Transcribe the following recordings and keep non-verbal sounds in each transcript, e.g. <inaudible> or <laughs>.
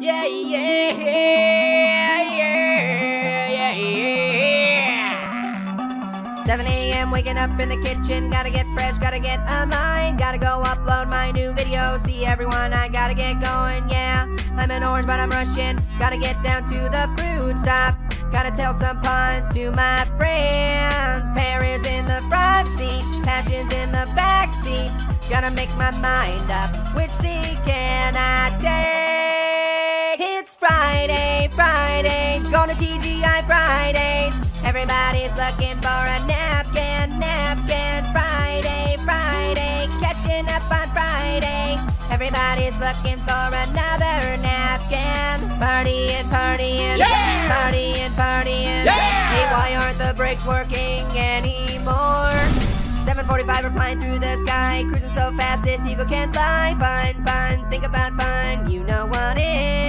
Yeah, yeah, yeah, yeah, yeah. 7 a.m. waking up in the kitchen. Gotta get fresh, gotta get online. Gotta go upload my new video. See everyone, I gotta get going, yeah. I'm an orange, but I'm Russian. Gotta get down to the fruit stop. Gotta tell some puns to my friends. Paris in the front seat, passions in the back seat. Gotta make my mind up. Which seat can I take? Friday, Friday. Going to TGI Fridays. Everybody's looking for a napkin, napkin. Friday, Friday. Catching up on Friday. Everybody's looking for another napkin. Partying, partying, Yeah! partying, partying. Yeah! Hey, why aren't the brakes working anymore? 745 are flying through the sky, cruising so fast this eagle can fly. Fun, fun, think about fun. You know what it is.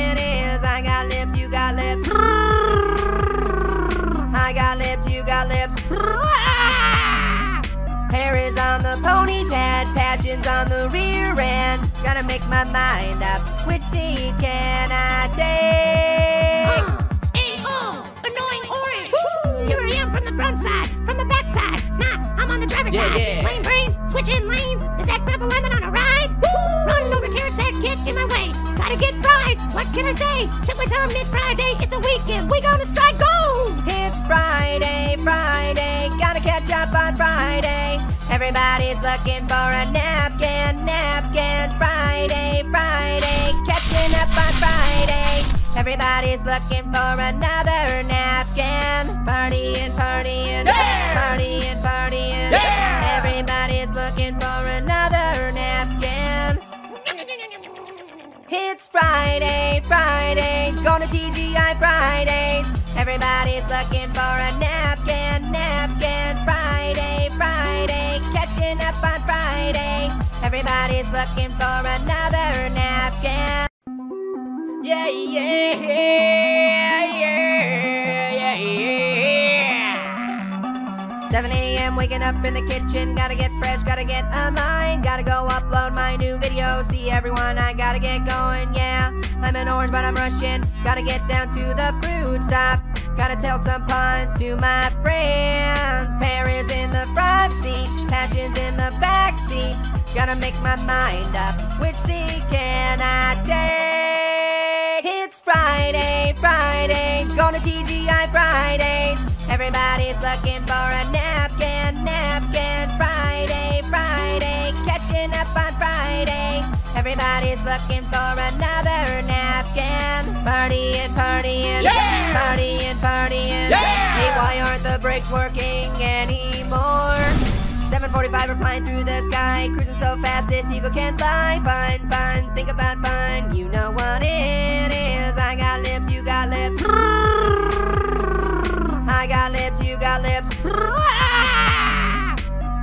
I got lips, you got lips. <laughs> Hair is on the pony's head, passion's on the rear end. Gotta make my mind up. Which seat can I take? <gasps> A-O, oh, annoying orange. Here I am from the front side, from the back side. Nah, I'm on the driver's Yeah, side. yeah. Lane brains, switching lanes. Is that grandpa lemon on a ride? Running over carrots that get in my way. Gotta get fries. What can I say? Check my time. It's Friday. It's a weekend. We gonna strike gold. It's Friday, Friday, gotta catch up on Friday. Everybody's looking for a napkin, napkin. Friday, Friday, catching up on Friday. Everybody's looking for another napkin. Partying, partying, Yeah! partying, partying. Yeah! Everybody's looking for another It's Friday, Friday, going to TGI Fridays. Everybody's looking for a napkin, napkin. Friday, Friday, catching up on Friday. Everybody's looking for another napkin. Yeah, yeah, yeah, yeah, yeah. 7 a.m. waking up in the kitchen. Gotta get fresh, gotta get online. Gotta go upload my new video. See everyone, I gotta get going, yeah. I'm an orange, but I'm Russian. Gotta get down to the fruit stop. Gotta tell some puns to my friends. Paris in the front seat, passions in the back seat. Gotta make my mind up. Which seat can I take? It's Friday, Friday, going to TGI Fridays. Everybody's looking for a napkin, napkin. Friday, Friday, catching up on Friday. Everybody's looking for another napkin. Partying, partying, Yeah! partying, partying. Yeah! Hey, why aren't the brakes working anymore? 745 we're flying through the sky, cruising so fast this eagle can fly. Fun, fun, think about fun. You know what it is. Got lips.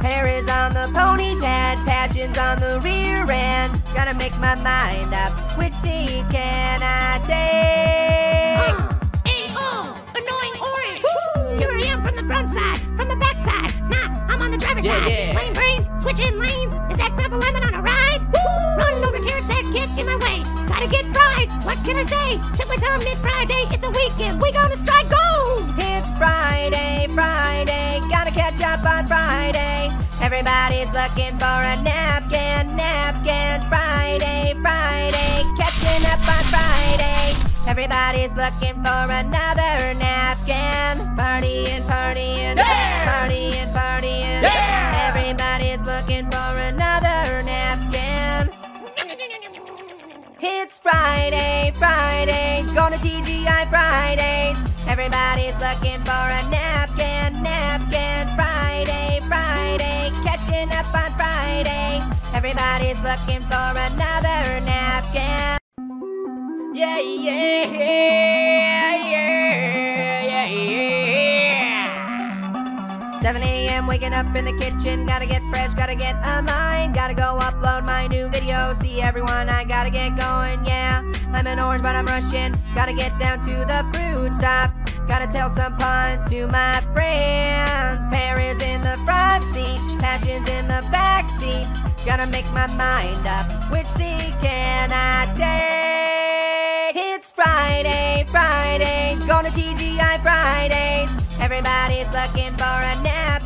Hair is on the pony's head, passion's on the rear end. Gotta make my mind up. Which seat can I take? Uh, A-O, annoying orange. Here I am from the front side, from the back side. Nah, I'm on the driver's Yeah, side. yeah. Lane brains, switching lanes. Is that grandpa lemon on a ride? Get in my way. Gotta get fries. What can I say? Check my time. It's Friday. It's a weekend. We gonna strike gold. It's Friday, Friday, gotta catch up on Friday. Everybody's looking for a napkin, napkin. Friday, Friday, catching up on Friday. Everybody's looking for another napkin. Partying, partying, Yeah! partying, partying. Yeah! It's Friday, Friday, going to TGI Fridays. Everybody's looking for a napkin, napkin. Friday, Friday, catching up on Friday. Everybody's looking for another napkin. Yeah, yeah, waking up in the kitchen. Gotta get fresh, gotta get online. Gotta go upload my new video. See everyone, I gotta get going, yeah. I'm an orange, but I'm Russian. Gotta get down to the fruit stop. Gotta tell some puns to my friends. Paris in the front seat, passions in the back seat. Gotta make my mind up. Which seat can I take? It's Friday, Friday. Going to TGI Fridays. Everybody's looking for a napkin,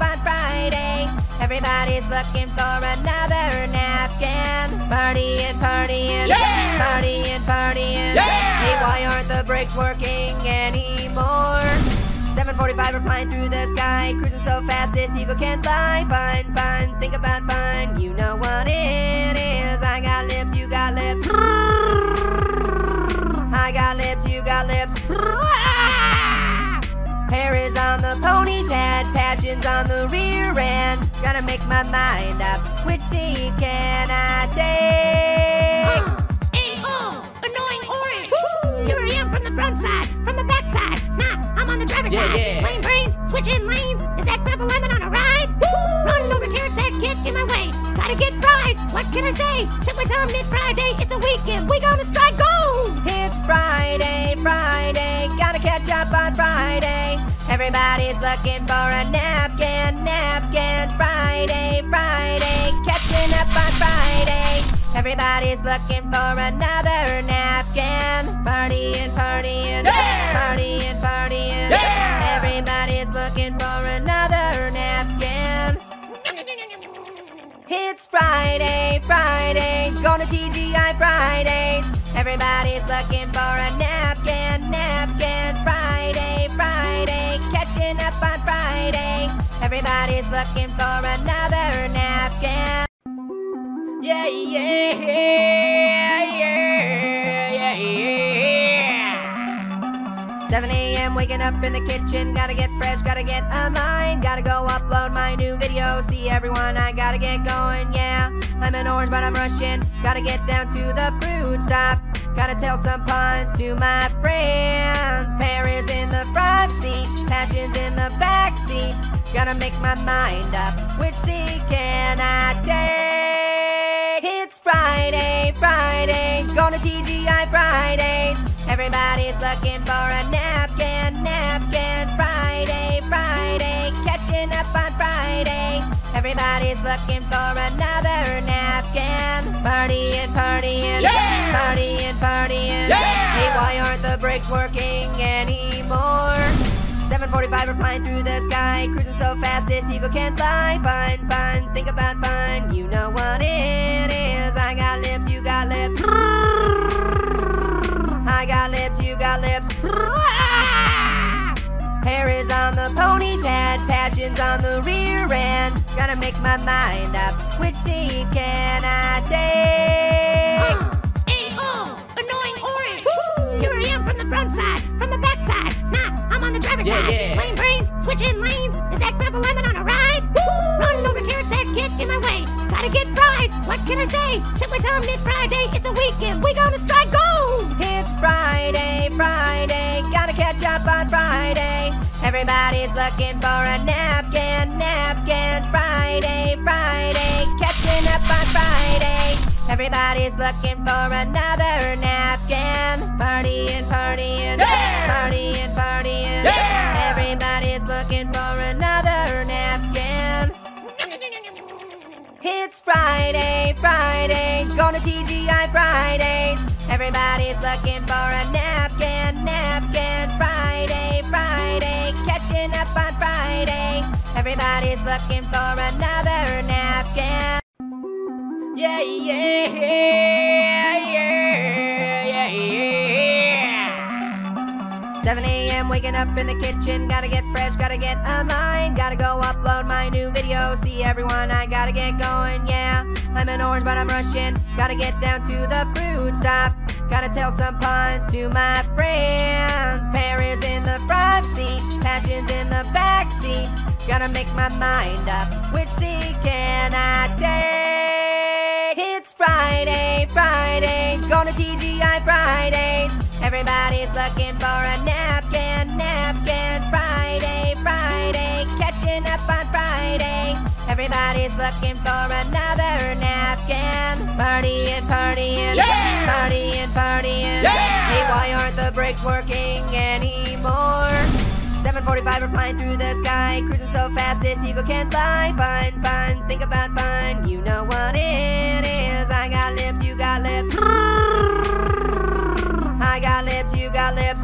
on Friday. Everybody's looking for another napkin. Partying, partying, Yeah! partying, partying. Yeah! Hey, why aren't the brakes working anymore? 745 are flying through the sky, cruising so fast this eagle can fly. Fun, fun, think about fun. You know what it is. I got lips, you got lips. I got lips, you got lips. Hair is on the pony's head, passion's on the rear end. Gotta make my mind up. Which seat can I take? <gasps> A-O, annoying orange. Here I am from the front side, from the back side. Nah, I'm on the driver's Yeah, side. yeah. Lane brains, switching lanes. Is that Grandpa Lemon on a ride? Running over carrots that get in my way. Gotta get fries. What can I say? Check my time, it's Friday. It's a weekend. We gonna strike gold. It's Friday, Friday, gotta catch up on Friday. Everybody's looking for a napkin, napkin. Friday, Friday, catching up on Friday. Everybody's looking for another napkin. Partying, partying, Yeah! partying, partying. Yeah! Everybody's looking for another napkin. It's Friday, Friday, going to TGI Fridays. Everybody's looking for a napkin, napkin. Friday, Friday, catching up on Friday. Everybody's looking for another napkin. Yeah, yeah, yeah, yeah, yeah. 7 a.m. waking up in the kitchen. Gotta get fresh, gotta get online. Gotta go upload my new video. See everyone, I gotta get going, yeah. I'm an orange, but I'm Russian. Gotta get down to the fruit stop. Gotta tell some puns to my friends. Paris in the front seat, passions in the back seat. Gotta make my mind up. Which seat can I take? Friday, Friday, going to TGI Fridays. Everybody's looking for a napkin, napkin. Friday, Friday, catching up on Friday. Everybody's looking for another napkin. Partying, partying, Yeah! partying, partying. Yeah! Hey, why aren't the brakes working anymore? 745 are flying through the sky, cruising so fast this eagle can fly. Fun, fun, think about fun. You know what it is. I got lips, you got lips. I got lips, you got lips. Ah! Hair is on the pony's head, passion's on the rear end. Gotta make my mind up. Which seat can I take? Uh, A-O, annoying orange. Here I am from the front side, from the back side. Nah, I'm on the driver's Yeah, side. yeah. Lane brains, switching lanes. Is that Grandpa Lemon on a ride? Running over carrots that get in my way. Gotta get fries. What can I say? Check my time, it's Friday. It's a weekend. We gonna strike gold. It's Friday, Friday, gotta catch up on Friday. Everybody's looking for a napkin, napkin. Friday, Friday, catching up on Friday. Everybody's looking for another napkin. Partying, partying, Yeah! partying, partying. Friday, going to TGI Fridays. Everybody's looking for a napkin, napkin. Friday, Friday, catching up on Friday. Everybody's looking for another napkin. Yeah, yeah, waking up in the kitchen. Gotta get fresh, gotta get online. Gotta go upload my new video. See everyone, I gotta get going, yeah. I'm an orange, but I'm Russian. Gotta get down to the fruit stop. Gotta tell some puns to my friends. Paris in the front seat, passions in the back seat. Gotta make my mind up. Which seat can I take? It's Friday, Friday, to TGI Fridays. Everybody's looking for a napkin, napkin. Friday, Friday, catching up on Friday. Everybody's looking for another napkin. Partying, partying, Yeah! partying, partying. Yeah! Hey, why aren't the brakes working anymore? 745 are flying through the sky, cruising so fast this eagle can fly. Fun, fun, think about fun. You know what it is. I got lips, you got lips. I got lips, you got lips.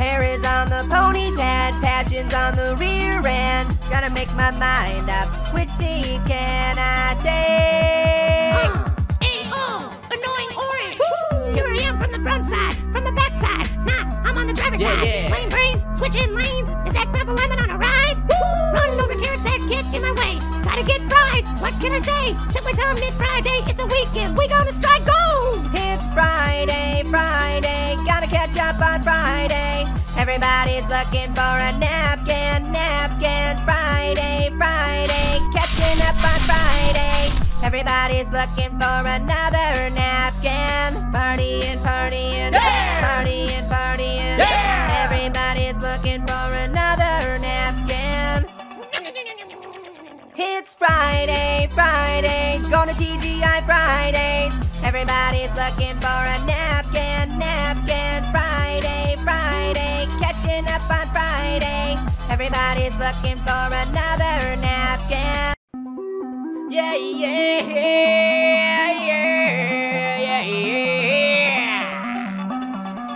Hair is on the pony's head, passion's on the rear end. Gotta make my mind up. Which seat can I take? <gasps> A-O, annoying orange. Here I am from the front side, from the back side. Nah, I'm on the driver's Yeah, side. yeah. Lane brains, switching lanes. Is that Grandpa Lemon on a ride? Running over carrots that get in my way. Gotta get fries. What can I say? Check my tongue, it's Friday. It's a weekend. We gonna strike gold. It's Friday, Friday, gotta catch up on Friday. Everybody's looking for a napkin, napkin. Friday, Friday, catching up on Friday. Everybody's looking for another napkin. Partying, partying, partying, partying. Everybody's looking for Friday, Friday, to TGI Fridays. Everybody's looking for a napkin, napkin. Friday, Friday, catching up on Friday. Everybody's looking for another napkin. Yeah, yeah, yeah, yeah, yeah.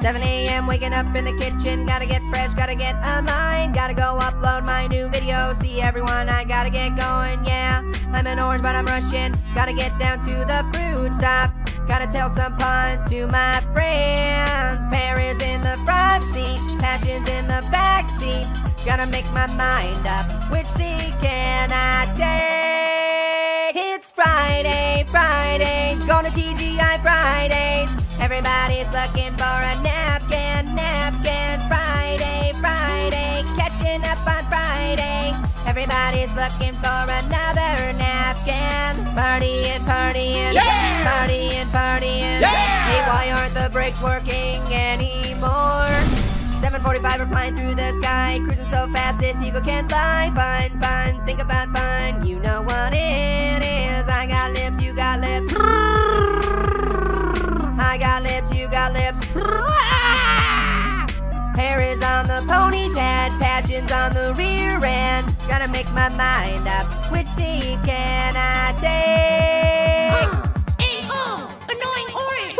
7 a.m. waking up in the kitchen. Gotta get fresh, gotta get online. Gotta go upload my new video. See everyone, I gotta get going, yeah. I'm an orange, but I'm Russian. Gotta get down to the fruit stop. Gotta tell some puns to my friends. Paris in the front seat, passions in the back seat. Gotta make my mind up. Which seat can I take? It's Friday, Friday, going to TGI Fridays. Everybody's looking for a napkin, napkin. Friday, Friday, catching up on Friday. Everybody's looking for another napkin. Party and partying, partying, partying, partying. Hey, why aren't the brakes working anymore? 745 are flying through the sky, cruising so fast this eagle can fly. Fun, fun, think about fun. You know what it is. I got lips, you got lips. <laughs> Hair is on the pony's head, passion's on the rear end. Gotta make my mind up. Which seat can I take? <gasps> A-O, oh, annoying orange.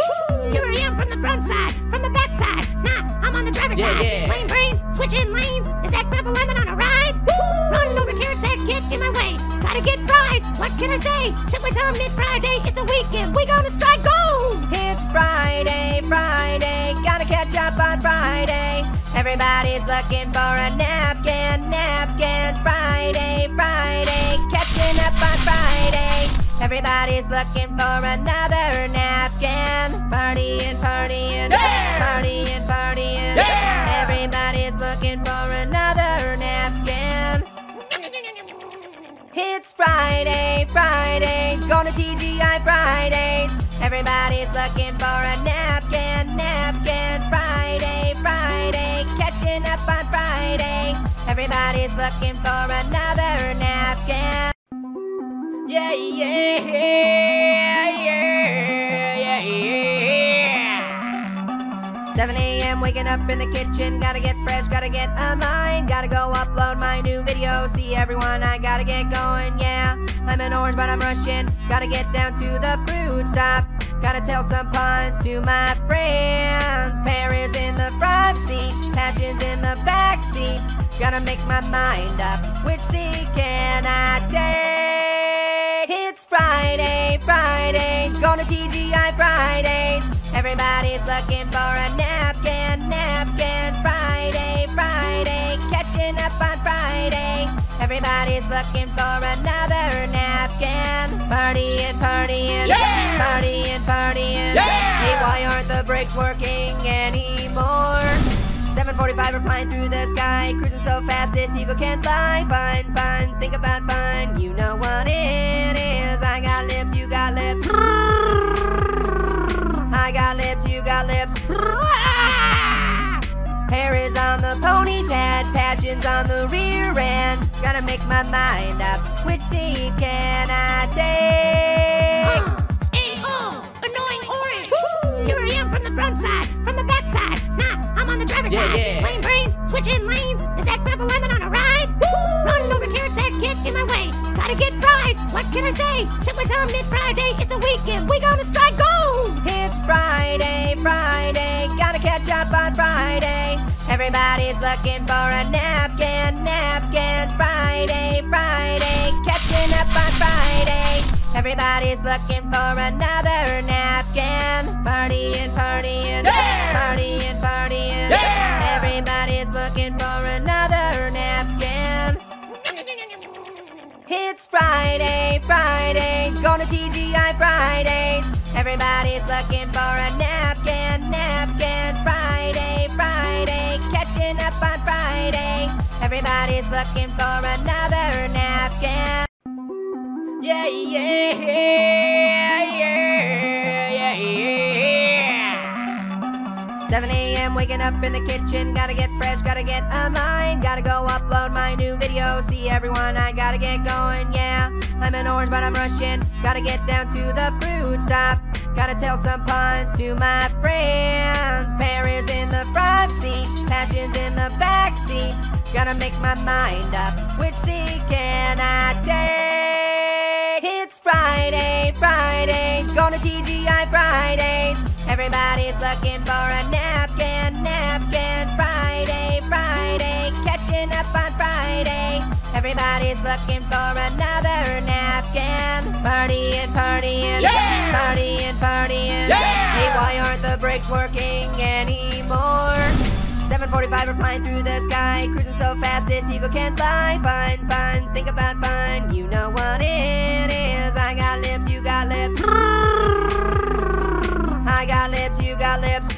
Here I am from the front side, from the back side. Nah, I'm on the driver's Yeah, side. yeah. Lane brains, switching lanes. Is that Grandpa Lemon on a ride? Running over carrots that get in my way. Gotta get fries. What can I say? Check my time, it's Friday. It's a weekend. We gonna strike gold. It's Friday, Friday, gotta catch up on Friday. Everybody's looking for a napkin, napkin. Friday, Friday, catching up on Friday. Everybody's looking for another napkin. Going to TGI Fridays. Everybody's looking for a napkin, napkin. Friday, Friday, catching up on Friday. Everybody's looking for another napkin. Yeah, yeah, yeah, yeah, yeah. 7 a.m. waking up in the kitchen. Gotta get fresh, gotta get online. Gotta go upload my new video. See everyone, I gotta get going, yeah. I'm an orange, but I'm Russian. Gotta get down to the fruit stop. Gotta tell some puns to my friends. Paris in the front seat, passions in the back seat. Gotta make my mind up. Which seat can I take? Friday, Friday, going to TGI Fridays. Everybody's looking for a napkin, napkin. Friday, Friday, catching up on Friday. Everybody's looking for another napkin. Party and partying, partying, partying, partying. Hey, why aren't the brakes working anymore? 745 we're flying through the sky, cruising so fast this eagle can fly. Fun, fun, think about fun. You know what it is. Got lips. <laughs> Hair is on the pony's head, passion's on the rear end. Gotta make my mind up. Which seat can I take? <gasps> A-O, annoying orange. Here I am from the front side, from the back side. Nah, I'm on the driver's Yeah, side. yeah. Lane brains, switching lanes. Is that Grandpa Lemon on a ride? Running over carrots that get in my way. Gotta get fries. What can I say? Check my tongue, it's Friday. It's a weekend. We gonna strike gold. It's Friday, Friday, gotta catch up on Friday. Everybody's looking for a napkin, napkin. Friday, Friday, catching up on Friday. Everybody's looking for another napkin. Partying, partying, partying, partying. Everybody's Friday, Friday, going to TGI Fridays. Everybody's looking for a napkin, napkin. Friday, Friday, catching up on Friday. Everybody's looking for another napkin. Yeah, yeah, yeah, yeah, yeah. 7 a.m. waking up in the kitchen. Gotta get fresh, gotta get online. Gotta go upload my new video. See everyone, I gotta get going, yeah. I'm an orange, but I'm Russian. Gotta get down to the fruit stop. Gotta tell some puns to my friends. Paris in the front seat, passions in the back seat. Gotta make my mind up. Which seat can I take? It's Friday, Friday, to TGI Fridays. Everybody's looking for a napkin. Friday, catching up on Friday. Everybody's looking for another napkin. Party and partying, partying, partying, partying. Hey, why aren't the brakes working anymore? 745 are flying through the sky, cruising so fast this eagle can fly. Fun, fun, think about fun, you know what it is. I got lips, you got lips. I got lips, you got lips.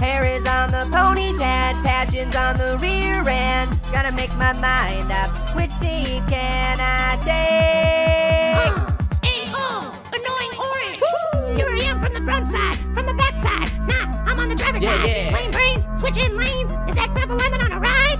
Hair is on the pony's head, passion's on the rear end. Gotta make my mind up, which seat can I take? <gasps> A-O, annoying orange. Here I am from the front side, from the back side. Nah, I'm on the driver's Yeah, side. yeah. Playing brains, switching lanes. Is that grandpa lemon on a ride?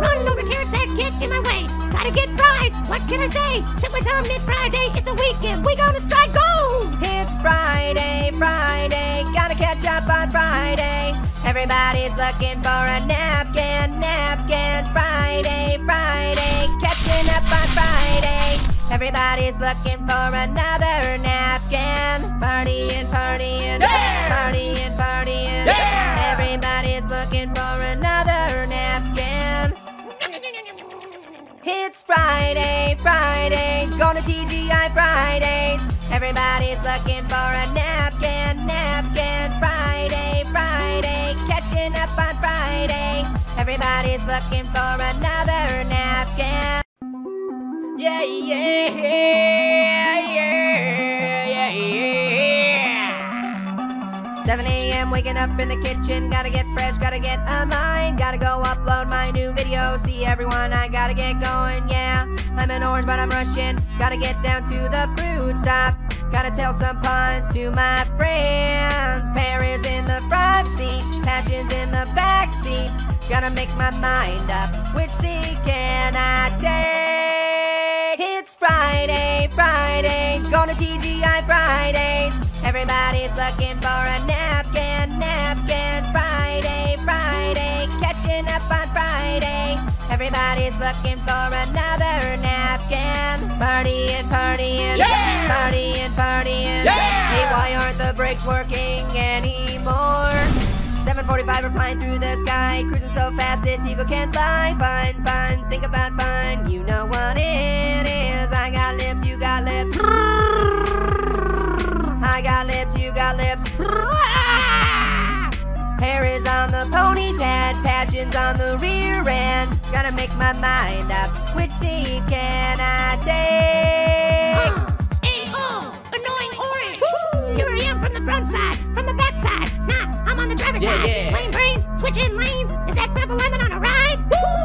Running over carrots that get in my way. Gotta get fries. What can I say? Check my time. It's Friday. It's a weekend. We gonna strike gold. It's Friday, Friday, gotta catch up on Friday. Everybody's looking for a napkin, napkin. Friday, Friday, catching up on Friday. Everybody's looking for another napkin. Party and partying, partying, partying, partying. Everybody's looking for another It's Friday, Friday, going to TGI Fridays. Everybody's looking for a napkin, napkin. Friday, Friday, catching up on Friday. Everybody's looking for another napkin. Yeah, yeah, yeah, yeah, yeah. 7 a.m. waking up in the kitchen. Gotta get fresh, gotta get online. Gotta go upload my new video. See everyone, I gotta get going, yeah. I'm an orange, but I'm Russian. Gotta get down to the fruit stop. Gotta tell some puns to my friends. Paris in the front seat, passions in the back seat. Gotta make my mind up. Which seat can I take? Friday, Friday, going to TGI Fridays. Everybody's looking for a napkin, napkin. Friday, Friday, catching up on Friday. Everybody's looking for another napkin. Party and partying, partying, partying, partying. Hey, why aren't the brakes working anymore? 745 we're flying through the sky, cruising so fast this eagle can fly. Fun, fun, think about fun, you know what it is. I got lips, you got lips. I got lips, you got lips. Ah! Hair is on the pony's head, passion's on the rear end. Gotta make my mind up, which seat can I take? <gasps> A-O, annoying orange. Here I am from the front side, from the back side. Nah, I'm on the driver's Yeah, side. yeah. Playing brains, switching lanes. Is that grandpa lemon on a ride?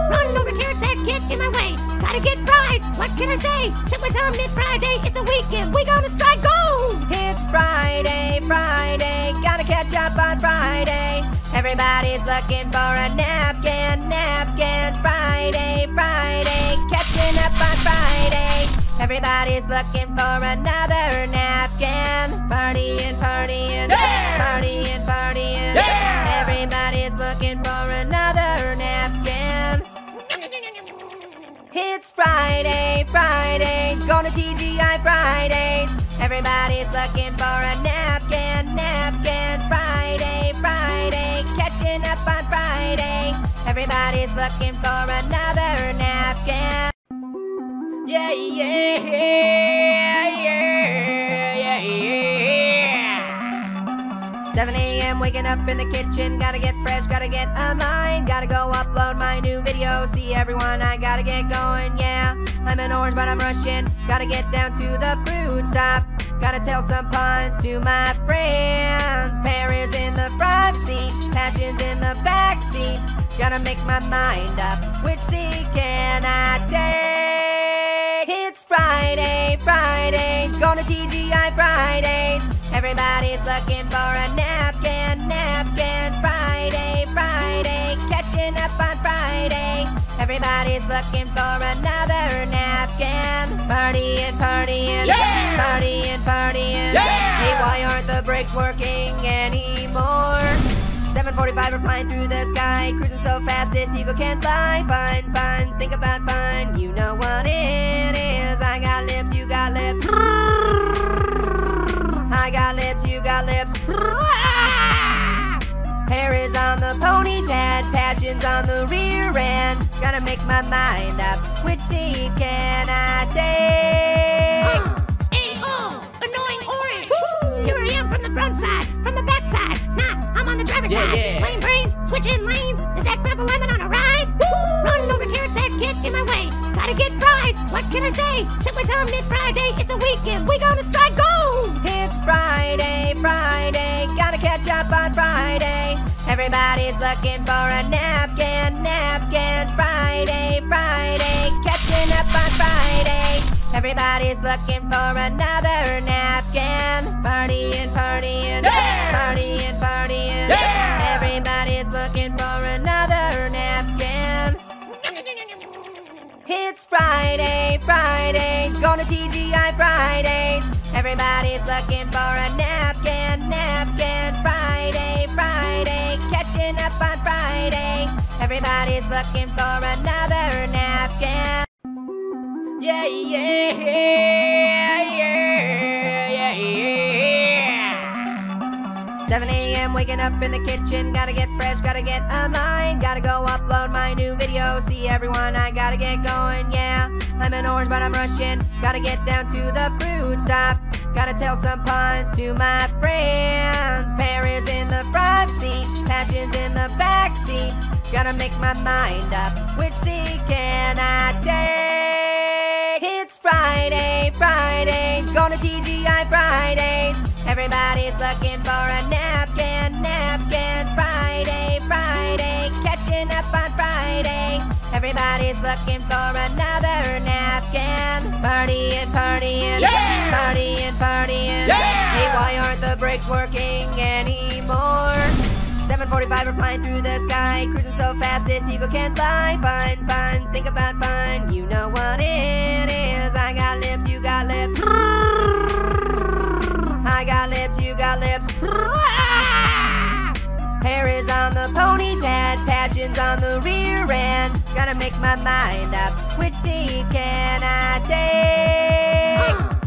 Running over carrots that get in my way. Gotta get fries. What can I say? Check my time. It's Friday. It's a weekend. We gonna strike gold. It's Friday, Friday, gotta catch up on Friday. Everybody's looking for a napkin, napkin. Friday, Friday, catching up on Friday. Everybody's looking for another napkin. Party and partying, partying, partying, partying. Everybody's It's Friday, Friday, going to TGI Fridays. Everybody's looking for a napkin, napkin. Friday, Friday, catching up on Friday. Everybody's looking for another napkin. Yeah, yeah, yeah, yeah, yeah. 7 a.m. waking up in the kitchen. Gotta get fresh, gotta get online. Gotta go upload my new video. See everyone, I gotta get going, yeah. I'm an orange, but I'm Russian. Gotta get down to the fruit stop. Gotta tell some puns to my friends. Paris in the front seat, passions in the back seat. Gotta make my mind up. Which seat can I take? It's Friday, Friday. Going to TGI Fridays. Everybody's looking for a napkin, napkin. Friday, Friday. Catching up on Friday. Everybody's looking for another napkin. Partying, partying, Yeah! partying, partying. Yeah! Hey, why aren't the brakes working anymore? 745 are flying through the sky, cruising so fast this eagle can't fly. Fun, fun, think about fun. You know what it is. I got lips, you got lips. <laughs> Hair is on the pony's head, passion's on the rear end. Gotta make my mind up. Which seat can I take? <gasps> Oh, annoying orange. Here I am from the front side, from the back side. Nah, I'm on the driver's Yeah, side. yeah. Lane brains, switching lanes. Is that Grandpa Lemon on a ride? Running over carrots that get in my way. Gotta get fries. What can I say? Check my time. It's Friday. It's a weekend. We gonna strike catch up on Friday. Everybody's looking for a napkin, napkin. Friday, Friday, catching up on Friday. Everybody's looking for another napkin. Partying, partying, Yeah! partying, partying. Yeah! Everybody's looking for another napkin. It's Friday, Friday, going to TGI Fridays. Everybody's looking for a napkin, napkin. On Friday. Everybody's looking for another napkin. Yeah, yeah, yeah, yeah, 7 a.m. waking up in the kitchen. Gotta get fresh, gotta get online. Gotta go upload my new video. See everyone, I gotta get going, yeah. I'm an orange, but I'm Russian. Gotta get down to the fruit stop. Gotta tell some puns to my friends. Paris in the front seat, passions in the back seat. Gotta make my mind up. Which seat can I take? It's Friday, Friday, going to TGI Fridays. Everybody's looking for a napkin, napkin. Friday, Friday, catching up on Friday. Everybody's looking for another napkin. Partying, partying, Yeah! partying, partying. Yeah! Hey, why aren't the brakes working anymore? 745 we're flying through the sky, cruising so fast this eagle can't fly. Fun, fun, think about fun. You know what it is. I got lips, you got lips. I got lips, you got lips. Ah! Hair is on the pony's head, passion's on the rear end. Gotta make my mind up. Which seat can I take?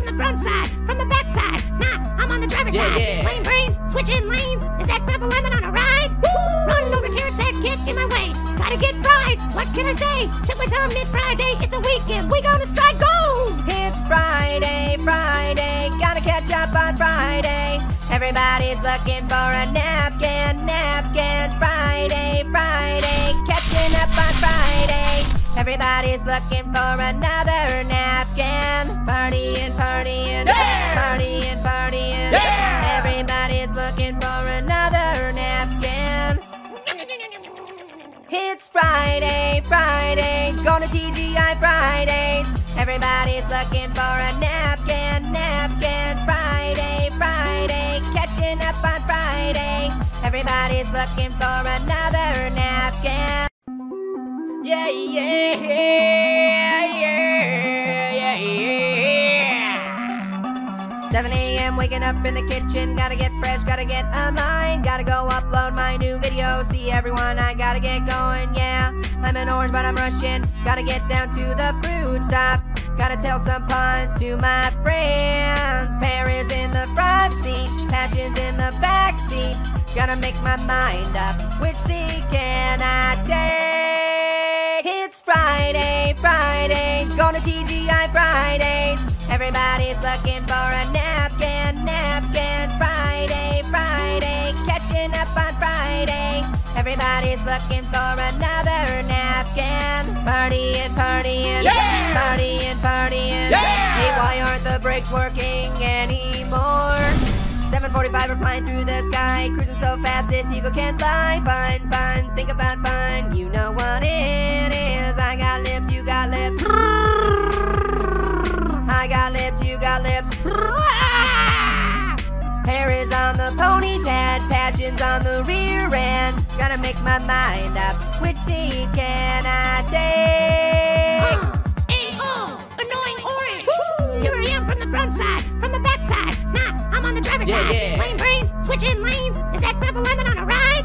From the front side, from the back side. Nah, I'm on the driver's Yeah, side. yeah. Lane brains, switching lanes. Is that Grandpa Lemon on a ride? Running over carrots that get in my way. Gotta get fries. What can I say? Check my time. It's Friday. It's a weekend. We gonna strike gold. It's Friday, Friday, gotta catch up on Friday. Everybody's looking for a napkin, napkin. Friday, Friday, catching up on Friday. Everybody's looking for another napkin. Partying, partying, Yeah! partying, partying. Yeah! Everybody's looking for another napkin. It's Friday, Friday, going to TGI Fridays. Everybody's looking for a napkin, napkin. Friday, Friday, catching up on Friday. Everybody's looking for another napkin. Yeah, yeah, yeah, yeah, yeah. 7 a.m. waking up in the kitchen. Gotta get fresh, gotta get online. Gotta go upload my new video. See everyone, I gotta get going, yeah. I'm an orange, but I'm Russian. Gotta get down to the fruit stop. Gotta tell some puns to my friends. Paris in the front seat, passions in the back seat. Gotta make my mind up. Which seat can I take? Friday, Friday. Going to TGI Fridays. Everybody's looking for a napkin, napkin. Friday, Friday. Catching up on Friday. Everybody's looking for another napkin. Partying, partying, Yeah! partying, partying. Yeah! Hey, why aren't the brakes working anymore? 745 we're flying through the sky, cruising so fast this eagle can fly. Fun, fun, think about fun. You know what it is. I got lips, you got lips. I got lips, you got lips. Hair is on the pony's head, passion's on the rear end. Gotta make my mind up. Which seat can I take? Uh, A-O, annoying orange. Here I am from the front side, from the back side. Nah, I'm on the driver's Yeah, side. yeah. Playing brains, switching lanes. Is that Grandpa Lemon on a ride?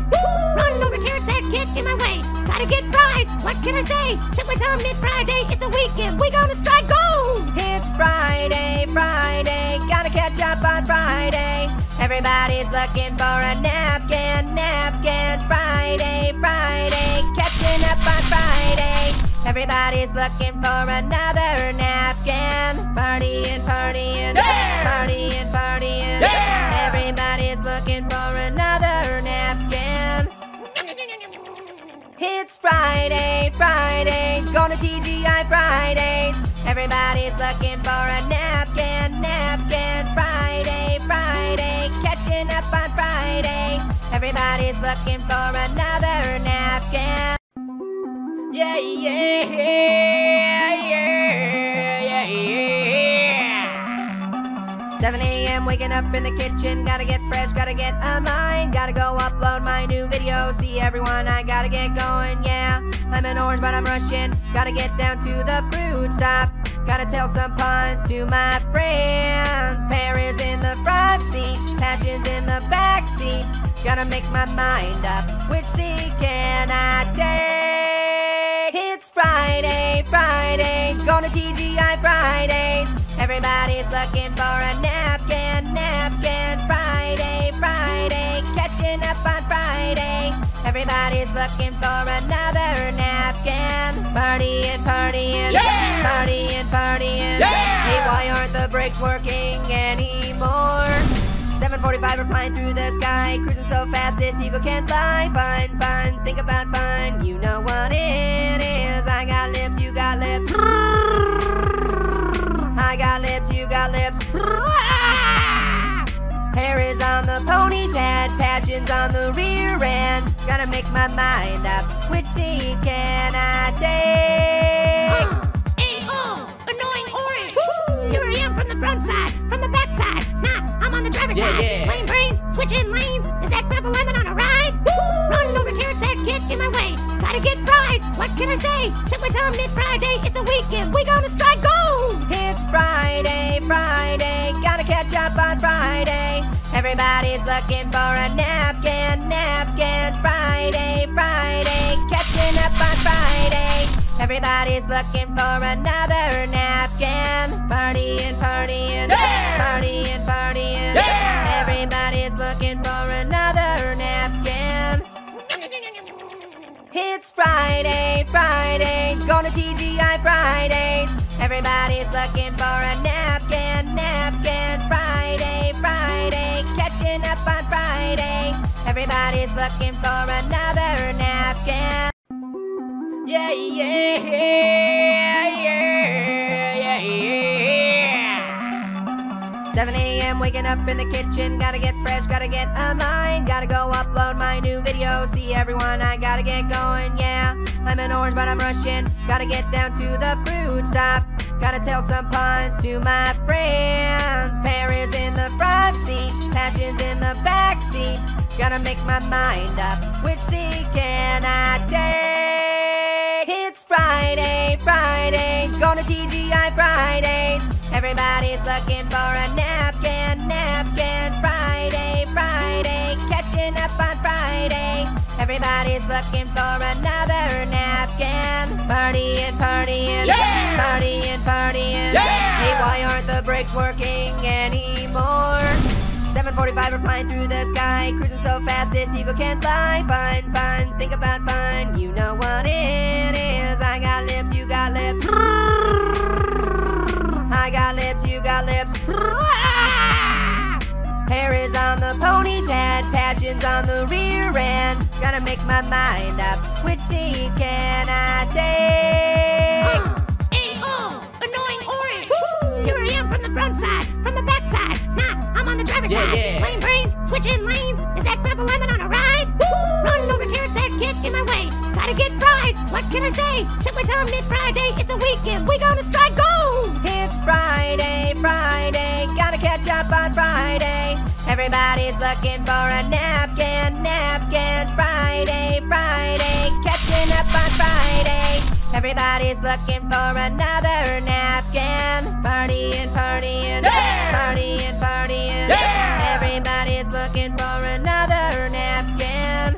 Running over carrots that get in my way. Gotta get fries. What can I say? Check my time, it's Friday. It's a weekend. We gonna strike gold. It's Friday, Friday, gotta catch up on Friday. Everybody's looking for a napkin, napkin. Friday, Friday, catching up on Friday. Everybody's looking for another napkin. Party and partying, partying, Yeah! partying, partying. Yeah! Everybody's looking for another It's Friday, Friday, going to TGI Fridays. Everybody's looking for a napkin, napkin. Friday, Friday, catching up on Friday. Everybody's looking for another napkin. Yeah, yeah, yeah, yeah, yeah. 7 a.m. waking up in the kitchen. Gotta get fresh, gotta get online. Gotta go upload my new video. See everyone, I gotta get going, yeah. I'm an orange, but I'm Russian. Gotta get down to the fruit stop. Gotta tell some puns to my friends. Paris in the front seat, passions in the back seat. Gotta make my mind up. Which seat can I take? Friday, Friday, going to TGI Fridays. Everybody's looking for a napkin, napkin. Friday, Friday, catching up on Friday. Everybody's looking for another napkin. Partying, partying, Yeah! partying, partying. Yeah! Hey, why aren't the brakes working anymore? 745 we're flying through the sky, cruising so fast this eagle can fly. Fun, fun, think about fun. You know what it is. I got lips, you got lips. Hair is on the pony's head, passion's on the rear end. Gotta make my mind up. Which seat can I take? A-O, annoying orange. Here I am from the front side, from the back side. Nah, I'm on the driver's Yeah, side. yeah. Playing brains, switching lanes. Is that Grandpa Lemon on a ride? Running over carrots that get in my way. Gotta get fries. What can I say? Check my time, it's Friday. It's a weekend. We gonna strike gold. It's Friday, Friday, gotta catch up on Friday. Everybody's looking for a napkin, napkin. Friday, Friday, catching up on Friday. Everybody's looking for another napkin. Partying, partying, Yeah! partying, partying. Yeah! Everybody's looking for another napkin. It's Friday, Friday, going to TGI Fridays. Everybody's looking for a napkin, napkin. Friday, Friday, catching up on Friday. Everybody's looking for another napkin. Yeah, yeah, yeah, yeah, yeah. 7 a.m. waking up in the kitchen. Gotta get fresh, gotta get online. Gotta go upload my new video. See everyone, I gotta get going, yeah. An orange, but I'm Russian. Gotta get down to the fruit stop. Gotta tell some puns to my friends. Paris in the front seat, passions in the back seat. Gotta make my mind up. Which seat can I take? Friday, Friday, going to TGI Fridays. Everybody's looking for a napkin, napkin. Friday, Friday, catching up on Friday. Everybody's looking for another napkin. Partying, partying, Yeah! partying, partying. Yeah! Hey, why aren't the brakes working anymore? 745 are flying through the sky, cruising so fast this eagle can fly. Fun, fun, think about fun. You know what it is. I got lips, you got lips. <laughs> Hair is on the pony's head, passion's on the rear end. Gotta make my mind up. Which seat can I take? <gasps> A-O, annoying orange. Here I am from the front side, from the back side. Nah, I'm on the driver's Yeah, side. yeah. Brains, switching lanes. Is that Grandpa Lemon on a ride? Running over carrots that get in my way. Gotta get fries. What can I say? Check my time. It's Friday. It's a weekend. We gonna strike gold. Friday, Friday, gotta catch up on Friday. Everybody's looking for a napkin, napkin. Friday, Friday, catching up on Friday. Everybody's looking for another napkin. Partying, partying, Yeah! partying, partying. Yeah! Everybody's looking for another napkin.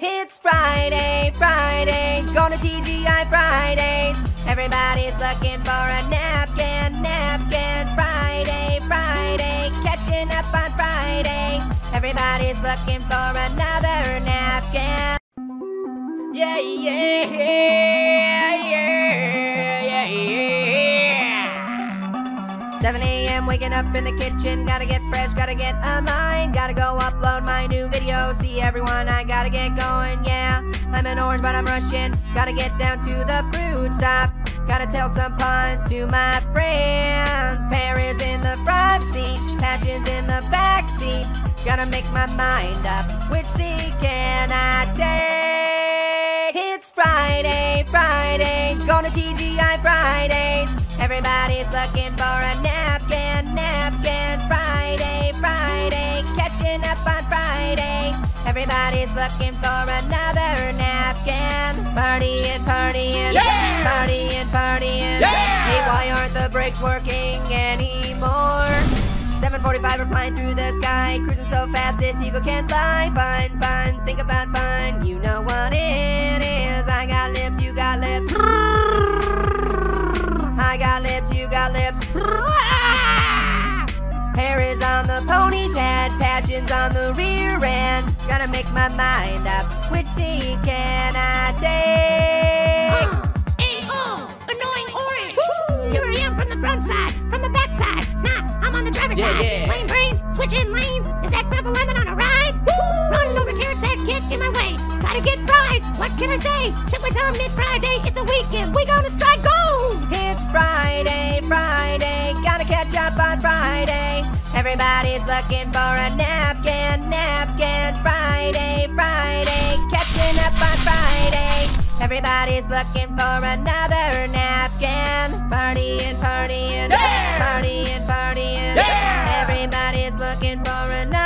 It's Friday, Friday, going to TGI Fridays. Everybody's looking for a napkin, napkin. Friday, Friday, catching up on Friday. Everybody's looking for another napkin. Yeah, yeah, yeah, 7 a.m. waking up in the kitchen. Gotta get fresh, gotta get online. Gotta go upload my new video. See everyone, I gotta get going, yeah. I'm an orange, but I'm rushing. Gotta get down to the fruit stop. Gotta tell some puns to my friends. Paris in the front seat, passions in the back seat. Gotta make my mind up. Which seat can I take? Friday, Friday, going to TGI Fridays. Everybody's looking for a napkin, napkin. Friday, Friday, catching up on Friday. Everybody's looking for another napkin. Partying, partying, Yeah! partying, partying. Yeah! Hey, why aren't the brakes working anymore? 745 are flying through the sky, cruising so fast this eagle can't fly. Fun, fun, think about fun. You know what it is. I got lips, you got lips. <laughs> Hair is on the pony's head, passion's on the rear end. Gotta make my mind up. Which seat can I take? Uh, A-O, annoying orange. Here I am from the front side, from the back side. Nah, I'm on the driver's Yeah, side. yeah. Lane brains, switching lanes. Is that Grandpa Lemon on a ride? Running over carrots that get in my way. Gotta get fries. What can I say? Check my time. It's Friday. It's a weekend. We gonna strike gold. It's Friday, Friday, gotta catch up on Friday. Everybody's looking for a napkin, napkin. Friday, Friday, catching up on Friday. Everybody's looking for another napkin. Partying, partying, Yeah! partying, partying. Yeah! Everybody's looking for another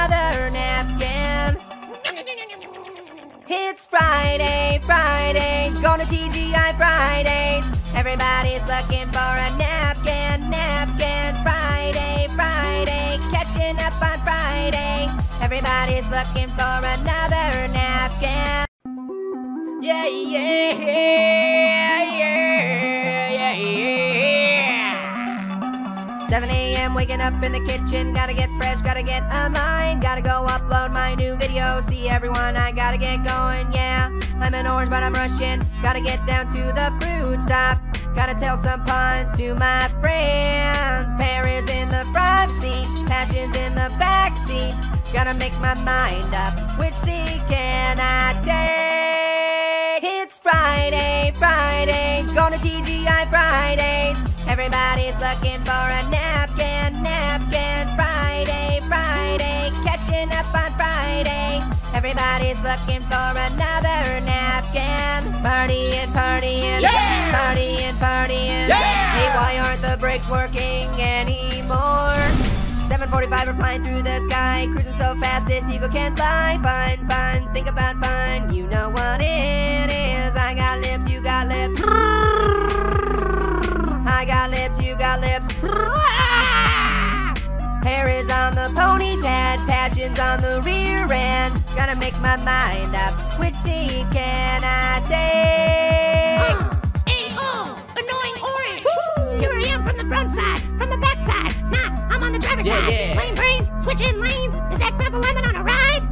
It's Friday, Friday, to TGI Fridays. Everybody's looking for a napkin, napkin. Friday, Friday, catching up on Friday. Everybody's looking for another napkin. Yeah, yeah, yeah, yeah, yeah. 7 a.m. waking up in the kitchen. Gotta get fresh, gotta get online. Gotta go upload my new video. See everyone, I gotta get going, yeah. I'm an orange, but I'm rushing. Gotta get down to the fruit stop. Gotta tell some puns to my friends. Paris in the front seat, passions in the back seat. Gotta make my mind up. Which seat can I take? It's Friday, Friday, going to TGI Fridays. Everybody's looking for a napkin. Friday, Friday, catching up on Friday. Everybody's looking for another napkin. Partying, partying, Yeah! partying, partying. Yeah! Hey, why aren't the brakes working anymore? 745 are flying through the sky, cruising so fast this eagle can fly. Fun, fun, think about fun. You know what it is. I got lips, you got lips. I got lips, you got lips. Hair on the pony's head, passion's on the rear end. Gotta make my mind up. Which seat can I take? <gasps> A-O, oh, annoying orange. Here I am from the front side, from the back side. Nah, I'm on the driver's Yeah, side. yeah. Lane brains, switching lanes. Is that Grandpa Lemon on a ride?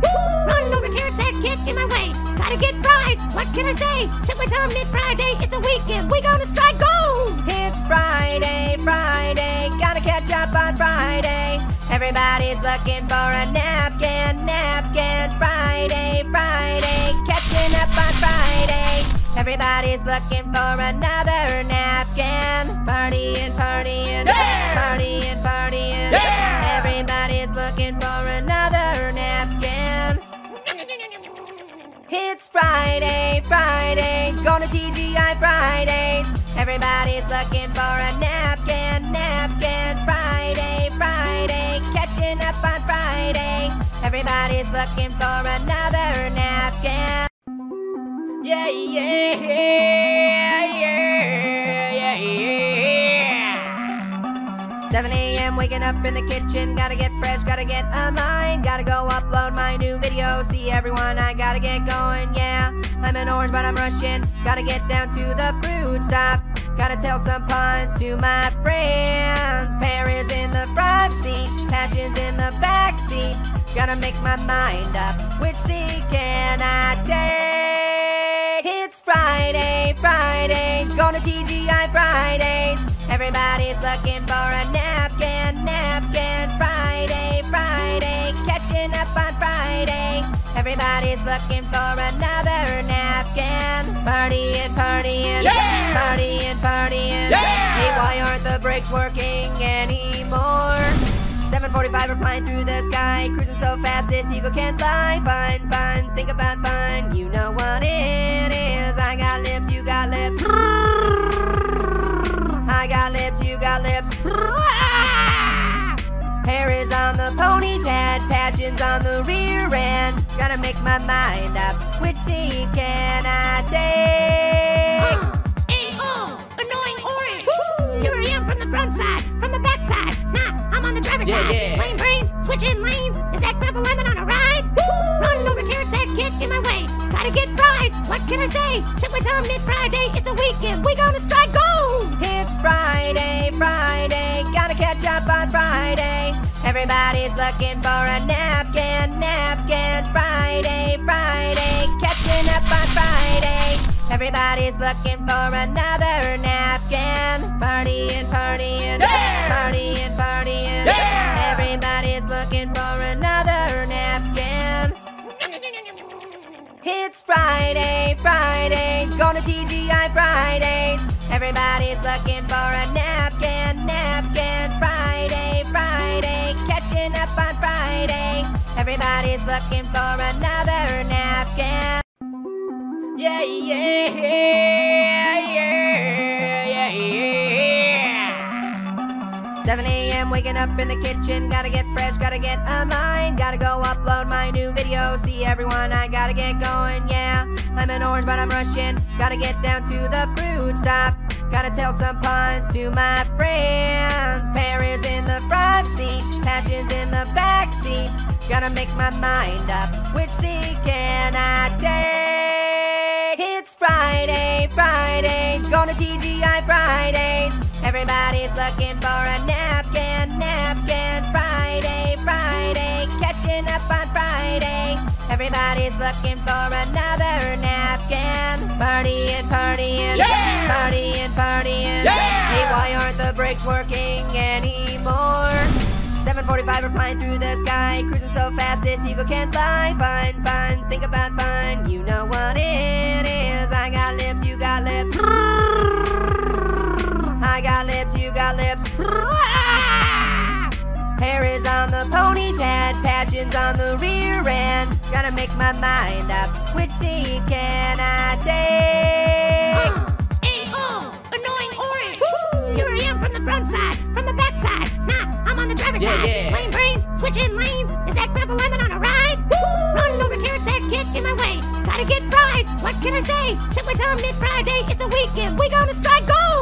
Running over carrots that get in my way. Gotta get fries. What can I say? Check my time, it's Friday. It's a weekend. We gonna strike gold. It's Friday, Friday, gotta catch up on Friday. Everybody's looking for a napkin, napkin. Friday, Friday, catching up on Friday. Everybody's looking for another napkin. Party and partying, partying, partying, partying. Everybody's looking for another napkin. It's Friday, Friday, going to TGI Fridays. Everybody's looking for a napkin, napkin. Friday. Everybody's looking for another napkin. Yeah, yeah, yeah, yeah, yeah. 7 a.m. waking up in the kitchen. Gotta get fresh, gotta get online. Gotta go upload my new video. See everyone, I gotta get going, yeah. An orange, but I'm rushing. Gotta get down to the fruit stop. Gotta tell some puns to my friends. Paris in the front seat, passions in the back seat. Gotta make my mind up. Which seat can I take? It's Friday, Friday, going to TGI Fridays. Everybody's looking for a napkin, napkin. Friday, Friday, catching up on Friday. Everybody's looking for another napkin. Party and partying, partying, partying, partying. Hey, why aren't the brakes working anymore? 745 we're flying through the sky. Cruising so fast this eagle can't fly. Fun, fun, think about fun You know what it is. I got lips, you got lips. I got lips, you got lips. Ah! Hair is on the pony's head Passion's on the rear end Gotta make my mind up Which seat can I take? Uh, A-O, annoying orange. Here I am from the front side, from the back side. Nah, I'm on the driver's Yeah, side. yeah. Lane brains, switching lanes. Is that Grandpa Lemon on a ride? Running over carrots that get in my way. Gotta get fries. What can I say? Check my time, it's Friday. It's a weekend. We gonna strike Everybody's looking for a napkin, napkin. Friday, Friday, catching up on Friday. Everybody's looking for another napkin. Party and partying, partying, partying, partying. Everybody's looking for another napkin. It's Friday, Friday, going to TGI Fridays. Everybody's looking for a napkin, napkin. On Friday. Everybody's looking for another napkin. Yeah, yeah, yeah, yeah, yeah. 7 a.m. waking up in the kitchen. Gotta get fresh, gotta get online. Gotta go upload my new video. See everyone, I gotta get going, yeah. I'm an orange, but I'm rushing. Gotta get down to the fruit stop. Gotta tell some puns to my friends. Paris in the front seat, passions in the back seat. Gotta make my mind up. Which seat can I take? It's Friday, Friday, going to TGI Fridays. Everybody's looking for a napkin, napkin. Friday, Friday, catching up on Friday. Everybody's looking for another napkin. Party and partying, partying, partying, partying. Hey, why aren't the brakes working anymore? 745 we're flying through the sky Cruising so fast this eagle can fly Fun, fun, think about fun Hair is on the pony's head Passion's on the rear end Gotta make my mind up Which seat can I take? <gasps> A-O, oh, annoying orange. Here I am from the front side, from the back side. Nah, I'm on the driver's Yeah, side. yeah. Lane brains, switching lanes. Is that Grandpa Lemon on a ride? Running over carrots that get in my way. Gotta get fries. What can I say? Check my time, it's Friday. It's a weekend. We gonna strike gold.